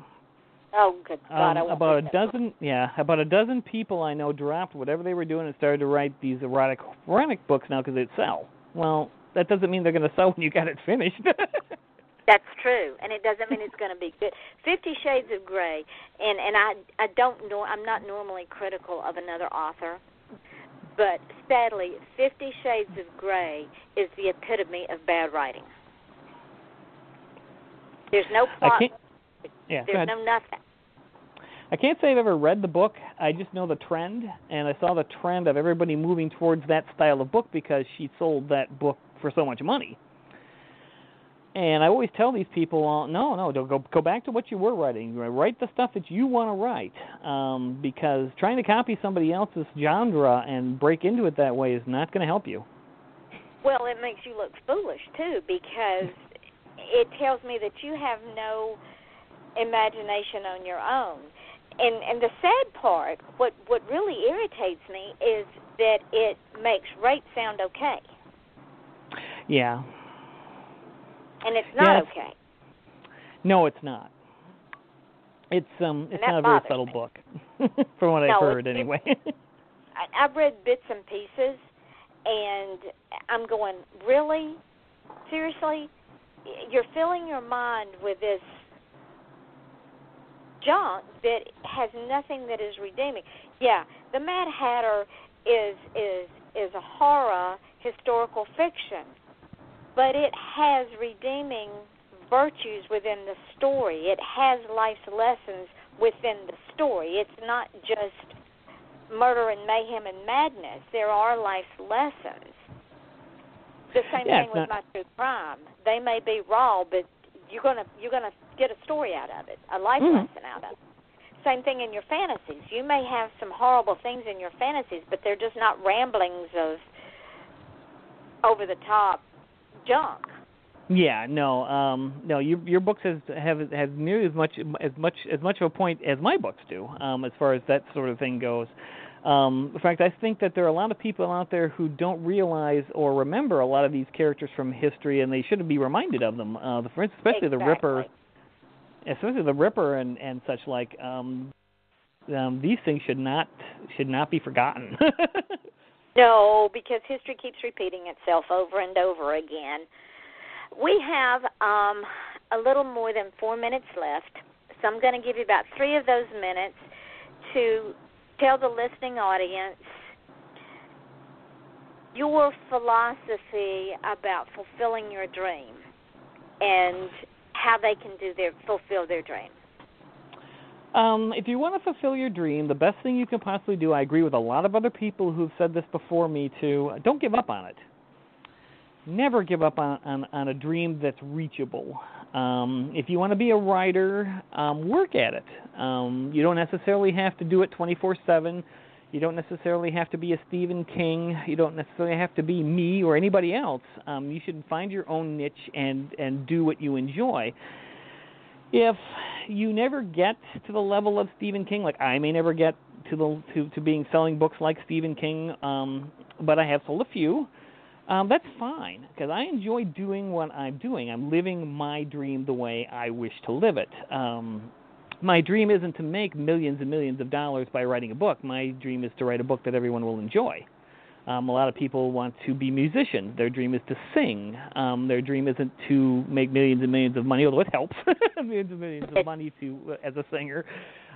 Oh, good God! um, I about a dozen, yeah, about a dozen people I know dropped whatever they were doing and started to write these erotic erotic books now because they'd sell. Well, that doesn't mean they're going to sell when you got it finished. That's true, and it doesn't mean it's going to be good. Fifty Shades of Grey, and and I I don't know. I'm not normally critical of another author, but sadly, Fifty Shades of Grey is the epitome of bad writing. There's no plot. Yeah, There's no nothing. I can't say I've ever read the book. I just know the trend, and I saw the trend of everybody moving towards that style of book because she sold that book for so much money. And I always tell these people, uh, no, no, don't go go back to what you were writing. Write the stuff that you want to write, um, because trying to copy somebody else's genre and break into it that way is not going to help you. Well, it makes you look foolish too because it tells me that you have no imagination on your own. And and the sad part, what what really irritates me is that it makes rape sound okay, Yeah. and it's not Yes. okay. No, it's not. It's um it's not a very subtle me. book. From what No, I've heard it- anyway. I, I've read bits and pieces, and I'm going, really, seriously, you're filling your mind with this junk that has nothing that is redeeming. Yeah, the Mad Hatter is is is a horror historical fiction, but it has redeeming virtues within the story. It has life's lessons within the story. It's not just murder and mayhem and madness. There are life's lessons. The same Yeah, thing with my true crime. They may be raw, but you're gonna you're gonna get a story out of it, a life Mhm. lesson out of it. Same thing in your fantasies. You may have some horrible things in your fantasies, but they're just not ramblings of over the top junk. Yeah, no, um, no. Your your books has have have nearly as much as much as much of a point as my books do, um, as far as that sort of thing goes. Um, in fact, I think that there are a lot of people out there who don't realize or remember a lot of these characters from history, and they should be reminded of them. Uh, the, especially the Ripper, Exactly. Especially the Ripper and and such like. Um, um, these things should not should not be forgotten. No, because history keeps repeating itself over and over again. We have um, a little more than four minutes left, so I'm going to give you about three of those minutes to tell the listening audience your philosophy about fulfilling your dream and how they can do their fulfill their dream. Um, if you want to fulfill your dream, the best thing you can possibly do, I agree with a lot of other people who've said this before me too, don't give up on it. Never give up on, on, on a dream that's reachable. Um, if you want to be a writer, um, work at it. Um, you don't necessarily have to do it 24 7. You don't necessarily have to be a Stephen King. You don't necessarily have to be me or anybody else. Um, you should find your own niche and, and do what you enjoy if you never get to the level of Stephen King, like I may never get to the to, to being selling books like Stephen King, um, but I have sold a few. Um, that's fine because I enjoy doing what I'm doing. I'm living my dream the way I wish to live it. Um, my dream isn't to make millions and millions of dollars by writing a book. My dream is to write a book that everyone will enjoy. Um, a lot of people want to be musicians. Their dream is to sing. Um, their dream isn't to make millions and millions of money, although it helps millions and millions of money to uh, as a singer.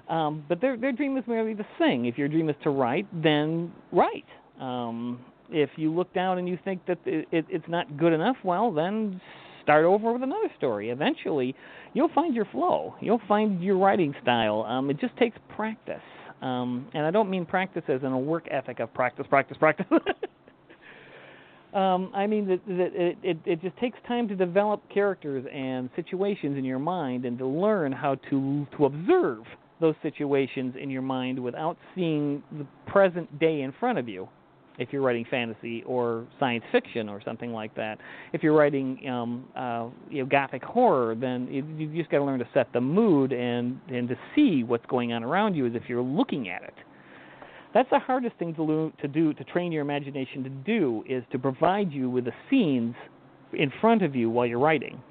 Um, but their their dream is merely to sing. If your dream is to write, then write. Um, if you look down and you think that it, it, it's not good enough, well, then start over with another story. Eventually, you'll find your flow. You'll find your writing style. Um, it just takes practice. Um, and I don't mean practice as in a work ethic of practice, practice, practice. um, I mean that, that it, it, it just takes time to develop characters and situations in your mind and to learn how to to observe those situations in your mind without seeing the present day in front of you. If you're writing fantasy or science fiction or something like that, if you're writing um, uh, you know gothic horror, then you, you just got to learn to set the mood and and to see what's going on around you as if you're looking at it. That's the hardest thing to lo- to do to train your imagination to do is to provide you with the scenes in front of you while you're writing.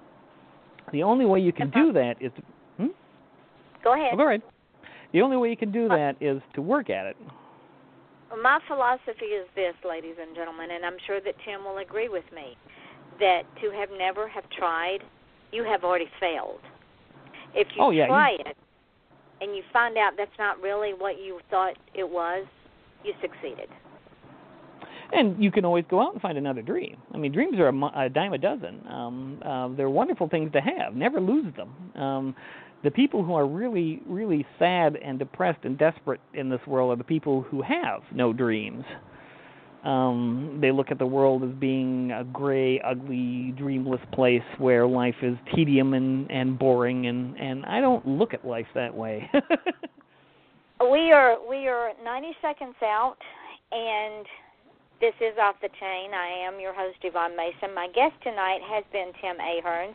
The only way you can do that is to hmm? Go ahead. Oh, go ahead. The only way you can do that is to work at it. My philosophy is this, ladies and gentlemen, and I'm sure that Tim will agree with me, that to have never have tried, you have already failed. If you Oh, yeah, you- try it and you find out that's not really what you thought it was, you succeeded. And you can always go out and find another dream. I mean, dreams are a, a dime a dozen. Um, uh, they're wonderful things to have. Never lose them. Um, the people who are really, really sad and depressed and desperate in this world are the people who have no dreams. Um, they look at the world as being a gray, ugly, dreamless place where life is tedium and, and boring, and, and I don't look at life that way. We are we are 90 seconds out, and this is off the chain. I am your host Yvonne Mason. My guest tonight has been Tim Ahern.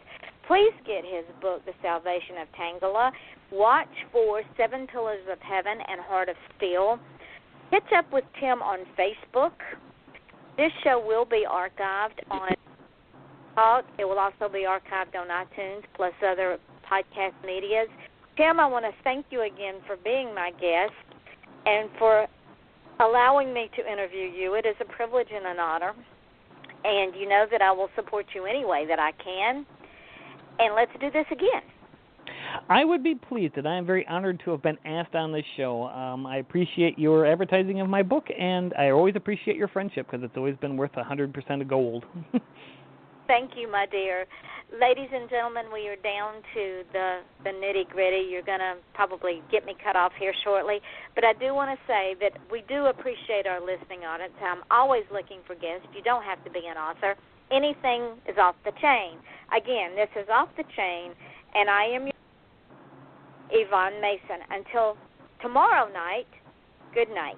Please get his book, The Salvation of Tangela. Watch for Seven Pillars of Heaven and Heart of Steel. catch up with Tim on Facebook. This show will be archived on Talk. It will also be archived on iTunes plus other podcast medias. Tim, I want to thank you again for being my guest and for allowing me to interview you. It is a privilege and an honor. And you know that I will support you any way that I can. And let's do this again. I would be pleased, and I am very honored to have been asked on this show. Um, I appreciate your advertising of my book, and I always appreciate your friendship because it's always been worth a 100% of gold. Thank you, my dear. Ladies and gentlemen, we are down to the, the nitty gritty. You're going to probably get me cut off here shortly. But I do want to say that we do appreciate our listening audience. I'm always looking for guests. You don't have to be an author. Anything is off the chain. Again, this is off the chain, and I am your Yvonne Mason. Until tomorrow night, good night.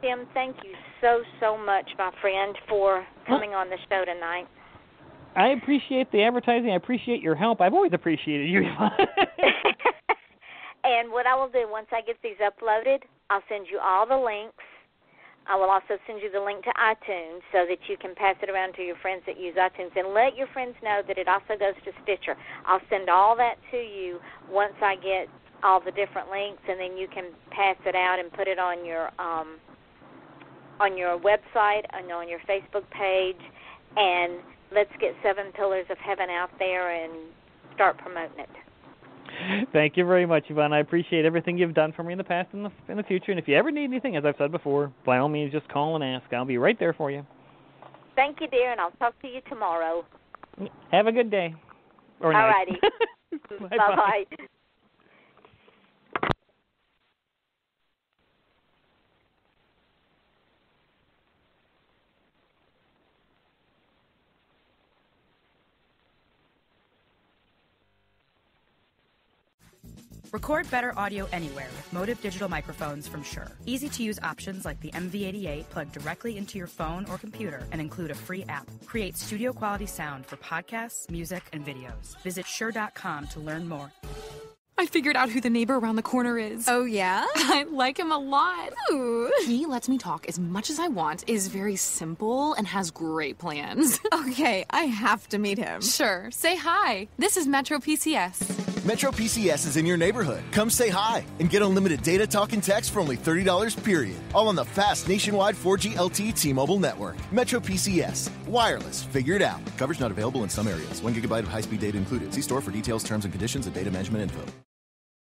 Tim, thank you so, so much, my friend, for coming on the show tonight. I appreciate the advertising. I appreciate your help. I've always appreciated you. and what I will do once I get these uploaded, I'll send you all the links. I will also send you the link to iTunes so that you can pass it around to your friends that use iTunes and let your friends know that it also goes to Stitcher. I'll send all that to you once I get all the different links and then you can pass it out and put it on your um on your website and on your Facebook page and let's get Seven Pillars of Heaven out there and start promoting it. Thank you very much, Yvonne. I appreciate everything you've done for me in the past and the, in the future. And if you ever need anything, as I've said before, by all means, just call and ask. I'll be right there for you. Thank you, dear, and I'll talk to you tomorrow. Have a good day. Or All righty. bye bye. Record better audio anywhere with MOTIV Digital microphones from Shure. Easy to use options like the MV88 plug directly into your phone or computer and include a free app. Create studio quality sound for podcasts, music, and videos. Visit Shure.com to learn more. I figured out who the neighbor around the corner is. Oh, yeah? I like him a lot. Ooh. He lets me talk as much as I want, is very simple, and has great plans. Okay, I have to meet him. Sure. Say hi. This is Metro PCS. Metro PCS is in your neighborhood. Come say hi and get unlimited data, talk, and text for only $30 period. All on the fast nationwide 4G LTE T-Mobile network. Metro PCS. Wireless. Figure it out. Coverage not available in some areas. 1 gigabyte of high-speed data included. See store for details, terms, and conditions, and data management info.